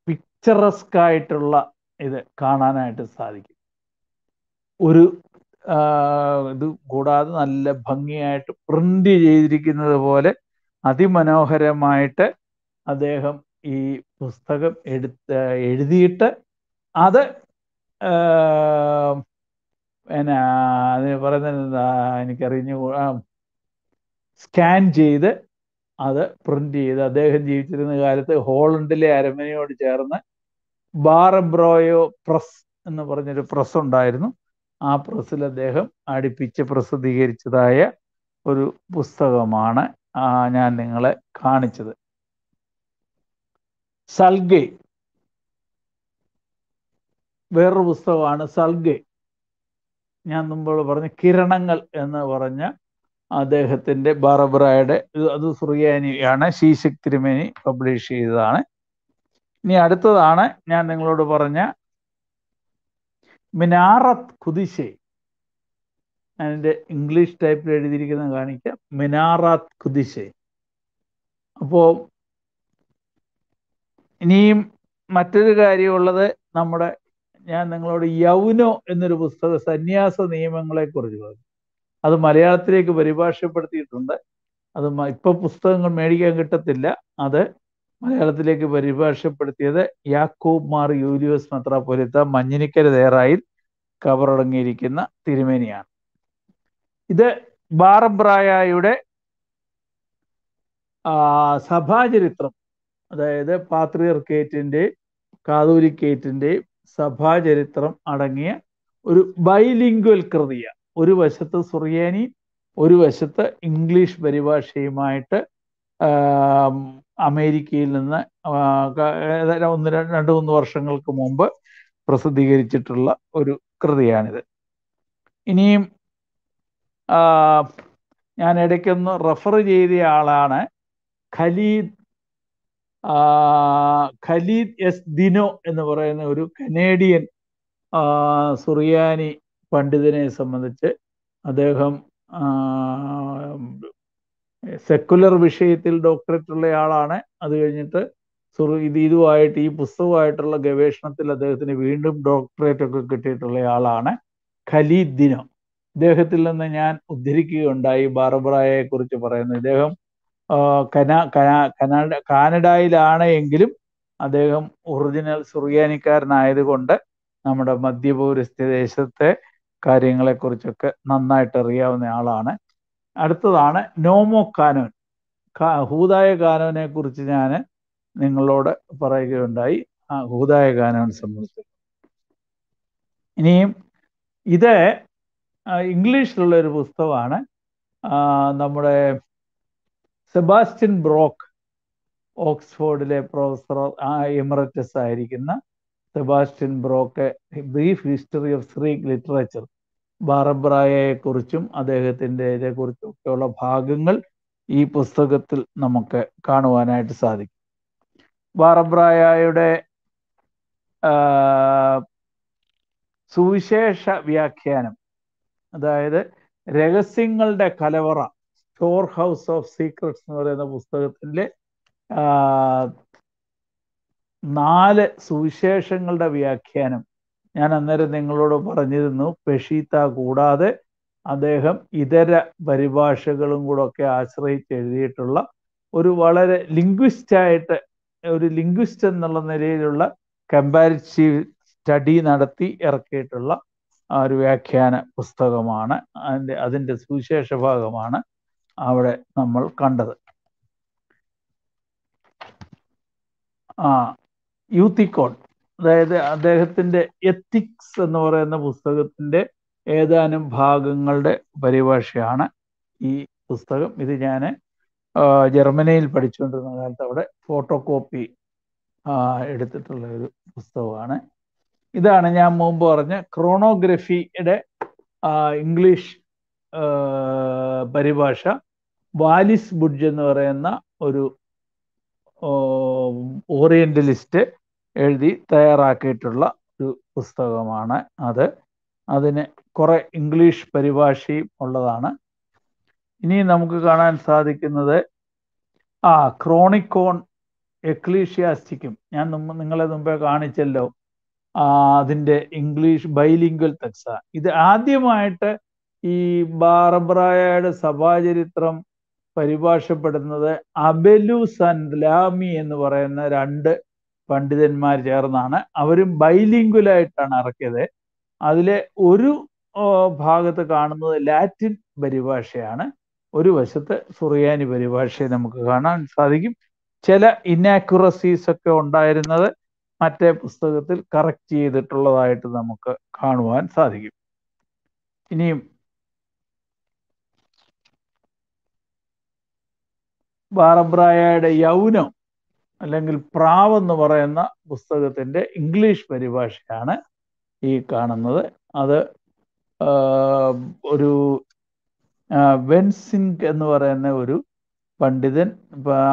പിക്ചറസ്ക് ആയിട്ടുള്ള ഇത് കാണാനായിട്ട് സാധിക്കും. ഒരു ഇത് കൂടാതെ നല്ല ഭംഗിയായിട്ട് പ്രിന്റ് ചെയ്തിരിക്കുന്നത് പോലെ അതിമനോഹരമായിട്ട് അദ്ദേഹം ഈ പുസ്തകം എടുത്ത് എഴുതിയിട്ട് അത് പിന്നെ അതിന് പറയുന്നത് എനിക്കറിഞ്ഞു സ്കാൻ ചെയ്ത് അത് പ്രിന്റ് ചെയ്ത് അദ്ദേഹം ജീവിച്ചിരുന്ന കാലത്ത് ഹോളണ്ടിലെ അരമനയോട് ചേർന്ന് ബാറബ്രോയോ പ്രസ് എന്ന് പറഞ്ഞൊരു പ്രസ് ഉണ്ടായിരുന്നു. ആ പ്രസ്സിൽ അദ്ദേഹം അടുപ്പിച്ച് പ്രസിദ്ധീകരിച്ചതായ ഒരു പുസ്തകമാണ് ഞാൻ നിങ്ങളെ കാണിച്ചത്. സൽഗെ. വേറൊരു പുസ്തകമാണ് സൽഗെ. ഞാൻ മുമ്പ് പറഞ്ഞ കിരണങ്ങൾ എന്ന് പറഞ്ഞ അദ്ദേഹത്തിന്റെ ബാറബ്രായുടെ അത് സുറിയാനിയാണ് ശീശക് തിരുമേനി പബ്ലിഷ് ചെയ്തതാണ്. ഇനി അടുത്തതാണ് ഞാൻ നിങ്ങളോട് പറഞ്ഞ മിനാറത്ത് ഞാൻ എന്റെ ഇംഗ്ലീഷ് ടൈപ്പിൽ എഴുതിയിരിക്കുന്നത് കാണിക്കാം മിനാറാത്ത് കുതിശേ. അപ്പോൾ ഇനിയും മറ്റൊരു കാര്യമുള്ളത് നമ്മുടെ ഞാൻ നിങ്ങളോട് യൗനോ എന്നൊരു പുസ്തകം സന്യാസ നിയമങ്ങളെ കുറിച്ച് പറഞ്ഞു. അത് മലയാളത്തിലേക്ക് പരിഭാഷപ്പെടുത്തിയിട്ടുണ്ട്. അത് ഇപ്പൊ പുസ്തകങ്ങൾ മേടിക്കാൻ കിട്ടത്തില്ല. അത് മലയാളത്തിലേക്ക് പരിഭാഷപ്പെടുത്തിയത് യാക്കൂബ് മാർ യൂലിയോസ് മെത്രാപ്പൊലിത്ത മഞ്ഞിനിക്കര തയ്യാറായിൽ കവറടങ്ങിയിരിക്കുന്ന തിരുമേനിയാണ്. ഇത് ബാറബ്രായയുടെ സഭാചരിത്രം അതായത് പാത്രിയർക്കേറ്റിന്റെ കാതോലിക്കേറ്റിന്റെ സഭാചരിത്രം അടങ്ങിയ ഒരു ബൈലിംഗ്വൽ കൃതിയ ഒരു വശത്ത് സുറിയാനി ഒരു വശത്ത് ഇംഗ്ലീഷ് പരിഭാഷയുമായിട്ട് അമേരിക്കയിൽ നിന്ന് ഒന്ന് രണ്ട് മൂന്ന് വർഷങ്ങൾക്ക് മുമ്പ് പ്രസിദ്ധീകരിച്ചിട്ടുള്ള ഒരു കൃതിയാണിത്. ഇനിയും ഞാൻ ഇടയ്ക്കൊന്ന് റെഫർ ചെയ്ത ആളാണ് ഖലീദ്. ഖലീദ് എസ് ദിനോ എന്ന് പറയുന്ന ഒരു കനേഡിയൻ സുറിയാനി പണ്ഡിതനെ സംബന്ധിച്ച് അദ്ദേഹം സെക്കുലർ വിഷയത്തിൽ ഡോക്ടറേറ്റ് ഉള്ള ആളാണ് അത് കഴിഞ്ഞിട്ട് സുറു ഇത് ഇതുമായിട്ട് ഈ പുസ്തകമായിട്ടുള്ള ഗവേഷണത്തിൽ അദ്ദേഹത്തിന് വീണ്ടും ഡോക്ടറേറ്റ് ഒക്കെ കിട്ടിയിട്ടുള്ള ആളാണ് ഖലീദ്ദിനോ. ഇദ്ദേഹത്തിൽ നിന്ന് ഞാൻ ഉദ്ധരിക്കുകയുണ്ടായി ബാർബറായെ കുറിച്ച് പറയുന്നത്. ഇദ്ദേഹം കനാ കനാ കനാഡ കാനഡയിലാണ് എങ്കിലും അദ്ദേഹം ഒറിജിനൽ സുറിയാനിക്കാരനായതുകൊണ്ട് നമ്മുടെ മധ്യപൗരസ്ത്യ ദേശത്തെ കാര്യങ്ങളെക്കുറിച്ചൊക്കെ നന്നായിട്ട് അറിയാവുന്ന ആളാണ്. അടുത്തതാണ് നോമോ കാനോൻ. ഹൂതായ കാനോനെ കുറിച്ച് ഞാൻ നിങ്ങളോട് പറയുകയുണ്ടായി. ആ ഹൂതായ കാനോൻ സംബന്ധിച്ച്. ഇനിയും ഇത് ഇംഗ്ലീഷിലുള്ള ഒരു പുസ്തകമാണ്. നമ്മുടെ സെബാസ്റ്റ്യൻ ബ്രോക്ക് ഓക്സ്ഫോർഡിലെ പ്രൊഫസർ എമററ്റസ് ആയിരിക്കുന്ന Sebastian Brock brief history of Syriac literature. ബാറബ്രായയെക്കുറിച്ചും അദ്ദേഹത്തിന്റെ ഇതേക്കുറിച്ചും ഒക്കെയുള്ള ഭാഗങ്ങൾ ഈ പുസ്തകത്തിൽ നമുക്ക് കാണുവാനായിട്ട് സാധിക്കും. ബാറബ്രായയുടെ സുവിശേഷ വ്യാഖ്യാനം അതായത് രഹസ്യങ്ങളുടെ കലവറ സ്റ്റോർ ഹൗസ് ഓഫ് സീക്രട്സ് എന്ന് പറയുന്ന പുസ്തകത്തിലെ നാല് സുവിശേഷങ്ങളുടെ വ്യാഖ്യാനം ഞാൻ അന്നേരം നിങ്ങളോട് പറഞ്ഞിരുന്നു പെഷീത്ത കൂടാതെ അദ്ദേഹം ഇതര പരിഭാഷകളും കൂടെ ഒക്കെ ആശ്രയിച്ച് എഴുതിയിട്ടുള്ള ഒരു വളരെ ലിംഗ്വിസ്റ്റായിട്ട് ഒരു ലിംഗ്വിസ്റ്റ് എന്നുള്ള നിലയിലുള്ള കമ്പാരിറ്റീവ് സ്റ്റഡി നടത്തി ഇറക്കിയിട്ടുള്ള ഒരു വ്യാഖ്യാന പുസ്തകമാണ്. അതിന്റെ അതിന്റെ സുവിശേഷ ഭാഗമാണ് അവിടെ നമ്മൾ കണ്ടത്. ആ യൂത്തിക്കോൺ. അതായത് അദ്ദേഹത്തിന്റെ എത്തിക്സ് എന്ന് പറയുന്ന പുസ്തകത്തിന്റെ ഏതാനും ഭാഗങ്ങളുടെ പരിഭാഷയാണ് ഈ പുസ്തകം. ഇത് ഞാൻ ജർമ്മനിയിൽ പഠിച്ചുകൊണ്ടിരുന്ന കാലത്ത് അവിടെ ഫോട്ടോ കോപ്പി എടുത്തിട്ടുള്ള ഒരു പുസ്തകമാണ്. ഇതാണ് ഞാൻ മുമ്പ് പറഞ്ഞ ക്രോണോഗ്രഫിയുടെ ഇംഗ്ലീഷ് പരിഭാഷ. വാലിസ് ബുഡ്ജ് എന്ന് പറയുന്ന ഒരു ഓറിയന്റലിസ്റ്റ് എഴുതി തയ്യാറാക്കിയിട്ടുള്ള ഒരു പുസ്തകമാണ് അത്. അതിന് കുറെ ഇംഗ്ലീഷ് പരിഭാഷയും ഉള്ളതാണ്. ഇനി നമുക്ക് കാണാൻ സാധിക്കുന്നത് ആ ക്രോണിക്കോൺ എക്ലീഷ്യാസ്റ്റിക്കും ഞാൻ നിങ്ങളെ മുമ്പേ കാണിച്ചല്ലോ. അതിന്റെ ഇംഗ്ലീഷ് ബൈലിംഗ്വൽ ടെക്സ. ഇത് ആദ്യമായിട്ട് ഈ ബാറബ്രായയുടെ സഭാചരിത്രം പരിഭാഷപ്പെടുന്നത് അബെലു സൻലാമി എന്ന് പറയുന്ന രണ്ട് പണ്ഡിതന്മാർ ചേർന്നാണ്. അവരും ബൈലിംഗ്വലായിട്ടാണ് ഇറക്കിയത്. അതിലെ ഒരു ഭാഗത്ത് കാണുന്നത് ലാറ്റിൻ പരിഭാഷയാണ്. ഒരു വശത്ത് സുറിയാനി പരിഭാഷയെ നമുക്ക് കാണാൻ സാധിക്കും. ചില ഇന്നാക്യുറസീസ് ഒക്കെ ഉണ്ടായിരുന്നത് മറ്റേ പുസ്തകത്തിൽ കറക്റ്റ് ചെയ്തിട്ടുള്ളതായിട്ട് നമുക്ക് കാണുവാൻ സാധിക്കും. ഇനിയും ബാറബ്രായയുടെ യൗനം അല്ലെങ്കിൽ പ്രാവ് എന്ന് പറയുന്ന പുസ്തകത്തിന്റെ ഇംഗ്ലീഷ് പരിഭാഷയാണ് ഈ കാണുന്നത്. അത് ഒരു വെൻസിങ് എന്ന് പറയുന്ന ഒരു പണ്ഡിതൻ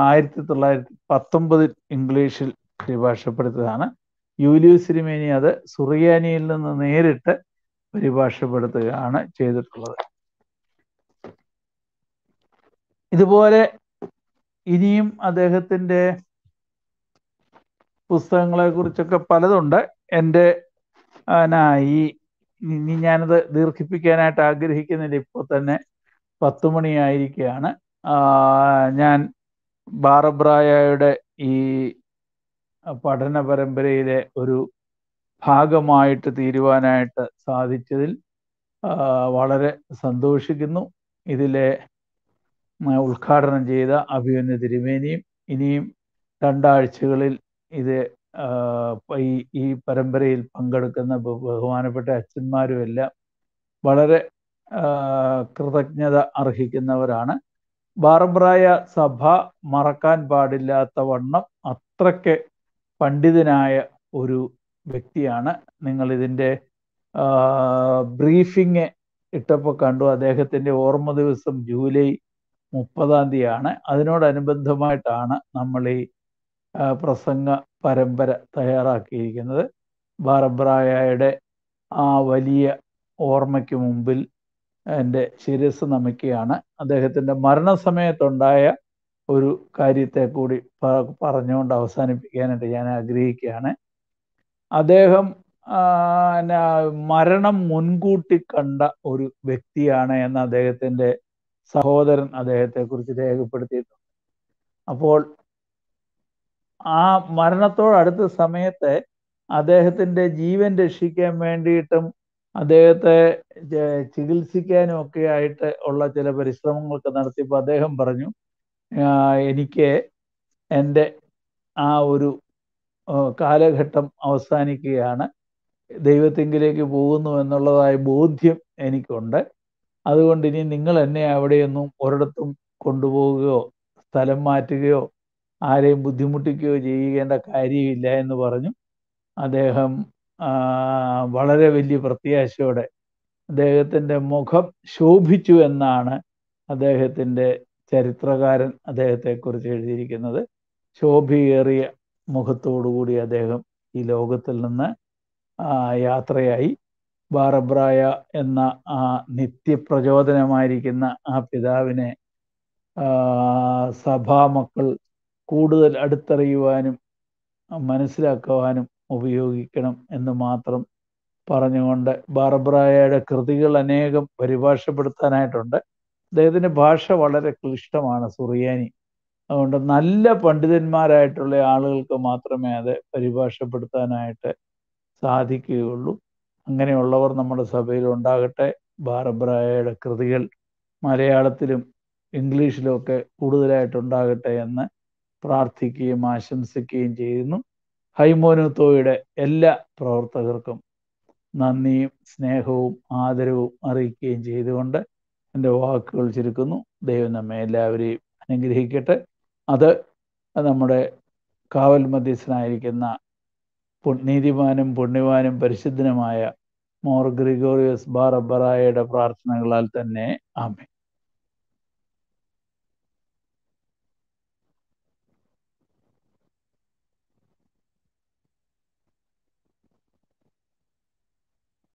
ആയിരത്തി തൊള്ളായിരത്തി പത്തൊമ്പതിൽ ഇംഗ്ലീഷിൽ പരിഭാഷപ്പെടുത്തിയതാണ്. യൂലിയോ സിരിമേനി അത് സുറിയാനിയിൽ നിന്ന് നേരിട്ട് പരിഭാഷപ്പെടുത്തുകയാണ് ചെയ്തിട്ടുള്ളത്. ഇതുപോലെ ഇനിയും അദ്ദേഹത്തിന്റെ പുസ്തകങ്ങളെ കുറിച്ചൊക്കെ പലതുണ്ട്. എന്റെ ഈ ഇനി ഞാനത് ദീർഘിപ്പിക്കാനായിട്ട് ആഗ്രഹിക്കുന്നില്ല. ഇപ്പോൾ തന്നെ പത്ത് മണിയായിരിക്കുകയാണ്. ഞാൻ ബാറബ്രായയുടെ ഈ പഠന പരമ്പരയിലെ ഒരു ഭാഗമായിട്ട് തീരുവാനായിട്ട് സാധിച്ചതിൽ വളരെ സന്തോഷിക്കുന്നു. ഇതിലെ ഉദ്ഘാടനം ചെയ്ത അഭിമന്യ തിരുമേനിയും ഇനിയും രണ്ടാഴ്ചകളിൽ ഇത് ഈ പരമ്പരയിൽ പങ്കെടുക്കുന്ന ബഹുമാനപ്പെട്ട അച്ഛന്മാരും എല്ലാം വളരെ കൃതജ്ഞത അർഹിക്കുന്നവരാണ്. ബാറബ്രായ സഭ മറക്കാൻ പാടില്ലാത്ത വണ്ണം അത്രയ്ക്ക് പണ്ഡിതനായ ഒരു വ്യക്തിയാണ്. നിങ്ങൾ ഇതിന്റെ ബ്രീഫിങ് ഇട്ടപ്പോൾ കണ്ടു. അദ്ദേഹത്തിന്റെ ഓർമ്മ ദിവസം ജൂലൈ മുപ്പതാം തീയതിയാണ്. അതിനോടനുബന്ധമായിട്ടാണ് നമ്മൾ ഈ പ്രസംഗ പരമ്പര തയ്യാറാക്കിയിരിക്കുന്നത് ബാറബ്രായയുടെ ആ വലിയ ഓർമ്മയ്ക്ക് മുമ്പിൽ എന്റെ ശിരസ് നമിക്കുകയാണ്. അദ്ദേഹത്തിന്റെ മരണസമയത്തുണ്ടായ ഒരു കാര്യത്തെ കൂടി പറഞ്ഞുകൊണ്ട് അവസാനിപ്പിക്കാനായിട്ട് ഞാൻ ആഗ്രഹിക്കുകയാണ്. അദ്ദേഹം മരണം മുൻകൂട്ടി കണ്ട ഒരു വ്യക്തിയാണ് എന്ന് അദ്ദേഹത്തിന്റെ സഹോദരൻ അദ്ദേഹത്തെക്കുറിച്ച് രേഖപ്പെടുത്തിയിട്ടുണ്ട്. അപ്പോൾ ആ മരണത്തോടടുത്ത സമയത്ത് അദ്ദേഹത്തിന്റെ ജീവൻ രക്ഷിക്കാൻ വേണ്ടിയിട്ടും അദ്ദേഹത്തെ ചികിത്സിക്കാനും ഒക്കെ ആയിട്ട് ഉള്ള ചില പരിശ്രമങ്ങളൊക്കെ നടത്തിയപ്പോൾ അദ്ദേഹം പറഞ്ഞു എനിക്ക് എന്റെ ആ ഒരു കാലഘട്ടം അവസാനിക്കുകയാണ്. ദൈവത്തെങ്കിലേക്ക് പോകുന്നു എന്നുള്ളതായ ബോധ്യം എനിക്കുണ്ട്. അതുകൊണ്ട് ഇനി നിങ്ങൾ എന്നെ അവിടെയൊന്നും ഒരിടത്തും കൊണ്ടുപോവുകയോ സ്ഥലം മാറ്റുകയോ ആരെയും ബുദ്ധിമുട്ടിക്കുകയോ ചെയ്യേണ്ട കാര്യമില്ല എന്ന് പറഞ്ഞു. അദ്ദേഹം വളരെ വലിയ പ്രത്യാശയോടെ അദ്ദേഹത്തിന്റെ മുഖം ശോഭിച്ചു എന്നാണ് അദ്ദേഹത്തിന്റെ ചരിത്രകാരൻ അദ്ദേഹത്തെക്കുറിച്ച് എഴുതിയിരിക്കുന്നത്. ശോഭിയേറിയ മുഖത്തോടുകൂടി അദ്ദേഹം ഈ ലോകത്തിൽ നിന്ന് യാത്രയായി. ബാറബ്രായ എന്ന ആ നിത്യപ്രചോദനമായിരിക്കുന്ന ആ പിതാവിനെ സഭാമക്കൾ കൂടുതൽ അടുത്തറിയുവാനും മനസ്സിലാക്കുവാനും ഉപയോഗിക്കണം എന്ന് മാത്രം പറഞ്ഞുകൊണ്ട് ബാർബ്രായയുടെ കൃതികൾ അനേകം പരിഭാഷപ്പെടുത്താനായിട്ടുണ്ട്. അദ്ദേഹത്തിന്റെ ഭാഷ വളരെ ക്ലിഷ്ടമാണ് സുറിയാനി. അതുകൊണ്ട് നല്ല പണ്ഡിതന്മാരായിട്ടുള്ള ആളുകൾക്ക് മാത്രമേ അത് പരിഭാഷപ്പെടുത്താനായിട്ട് സാധിക്കുകയുള്ളൂ. അങ്ങനെയുള്ളവർ നമ്മുടെ സഭയിൽ ഉണ്ടാകട്ടെ. ബാറബ്രായയുടെ കൃതികൾ മലയാളത്തിലും ഇംഗ്ലീഷിലും ഒക്കെ കൂടുതലായിട്ടുണ്ടാകട്ടെ എന്ന് പ്രാർത്ഥിക്കുകയും ആശംസിക്കുകയും ചെയ്യുന്നു. ഹൈമോനുത്തോയുടെ എല്ലാ പ്രവർത്തകർക്കും നന്ദിയും സ്നേഹവും ആദരവും അറിയിക്കുകയും ചെയ്തുകൊണ്ട് എന്റെ വാക്കുകൾ ചുരുക്കുന്നു. ദൈവം നമ്മെ എല്ലാവരെയും അനുഗ്രഹിക്കട്ടെ. അത് നമ്മുടെ കാവൽ മധ്യസ്ഥനായിരിക്കുന്ന നീതിമാനും പുണ്യവാനും പരിശുദ്ധനുമായ മോർ ഗ്രിഗോറിയസ് ബാറബറായയുടെ പ്രാർത്ഥനകളാൽ തന്നെ. ആമേ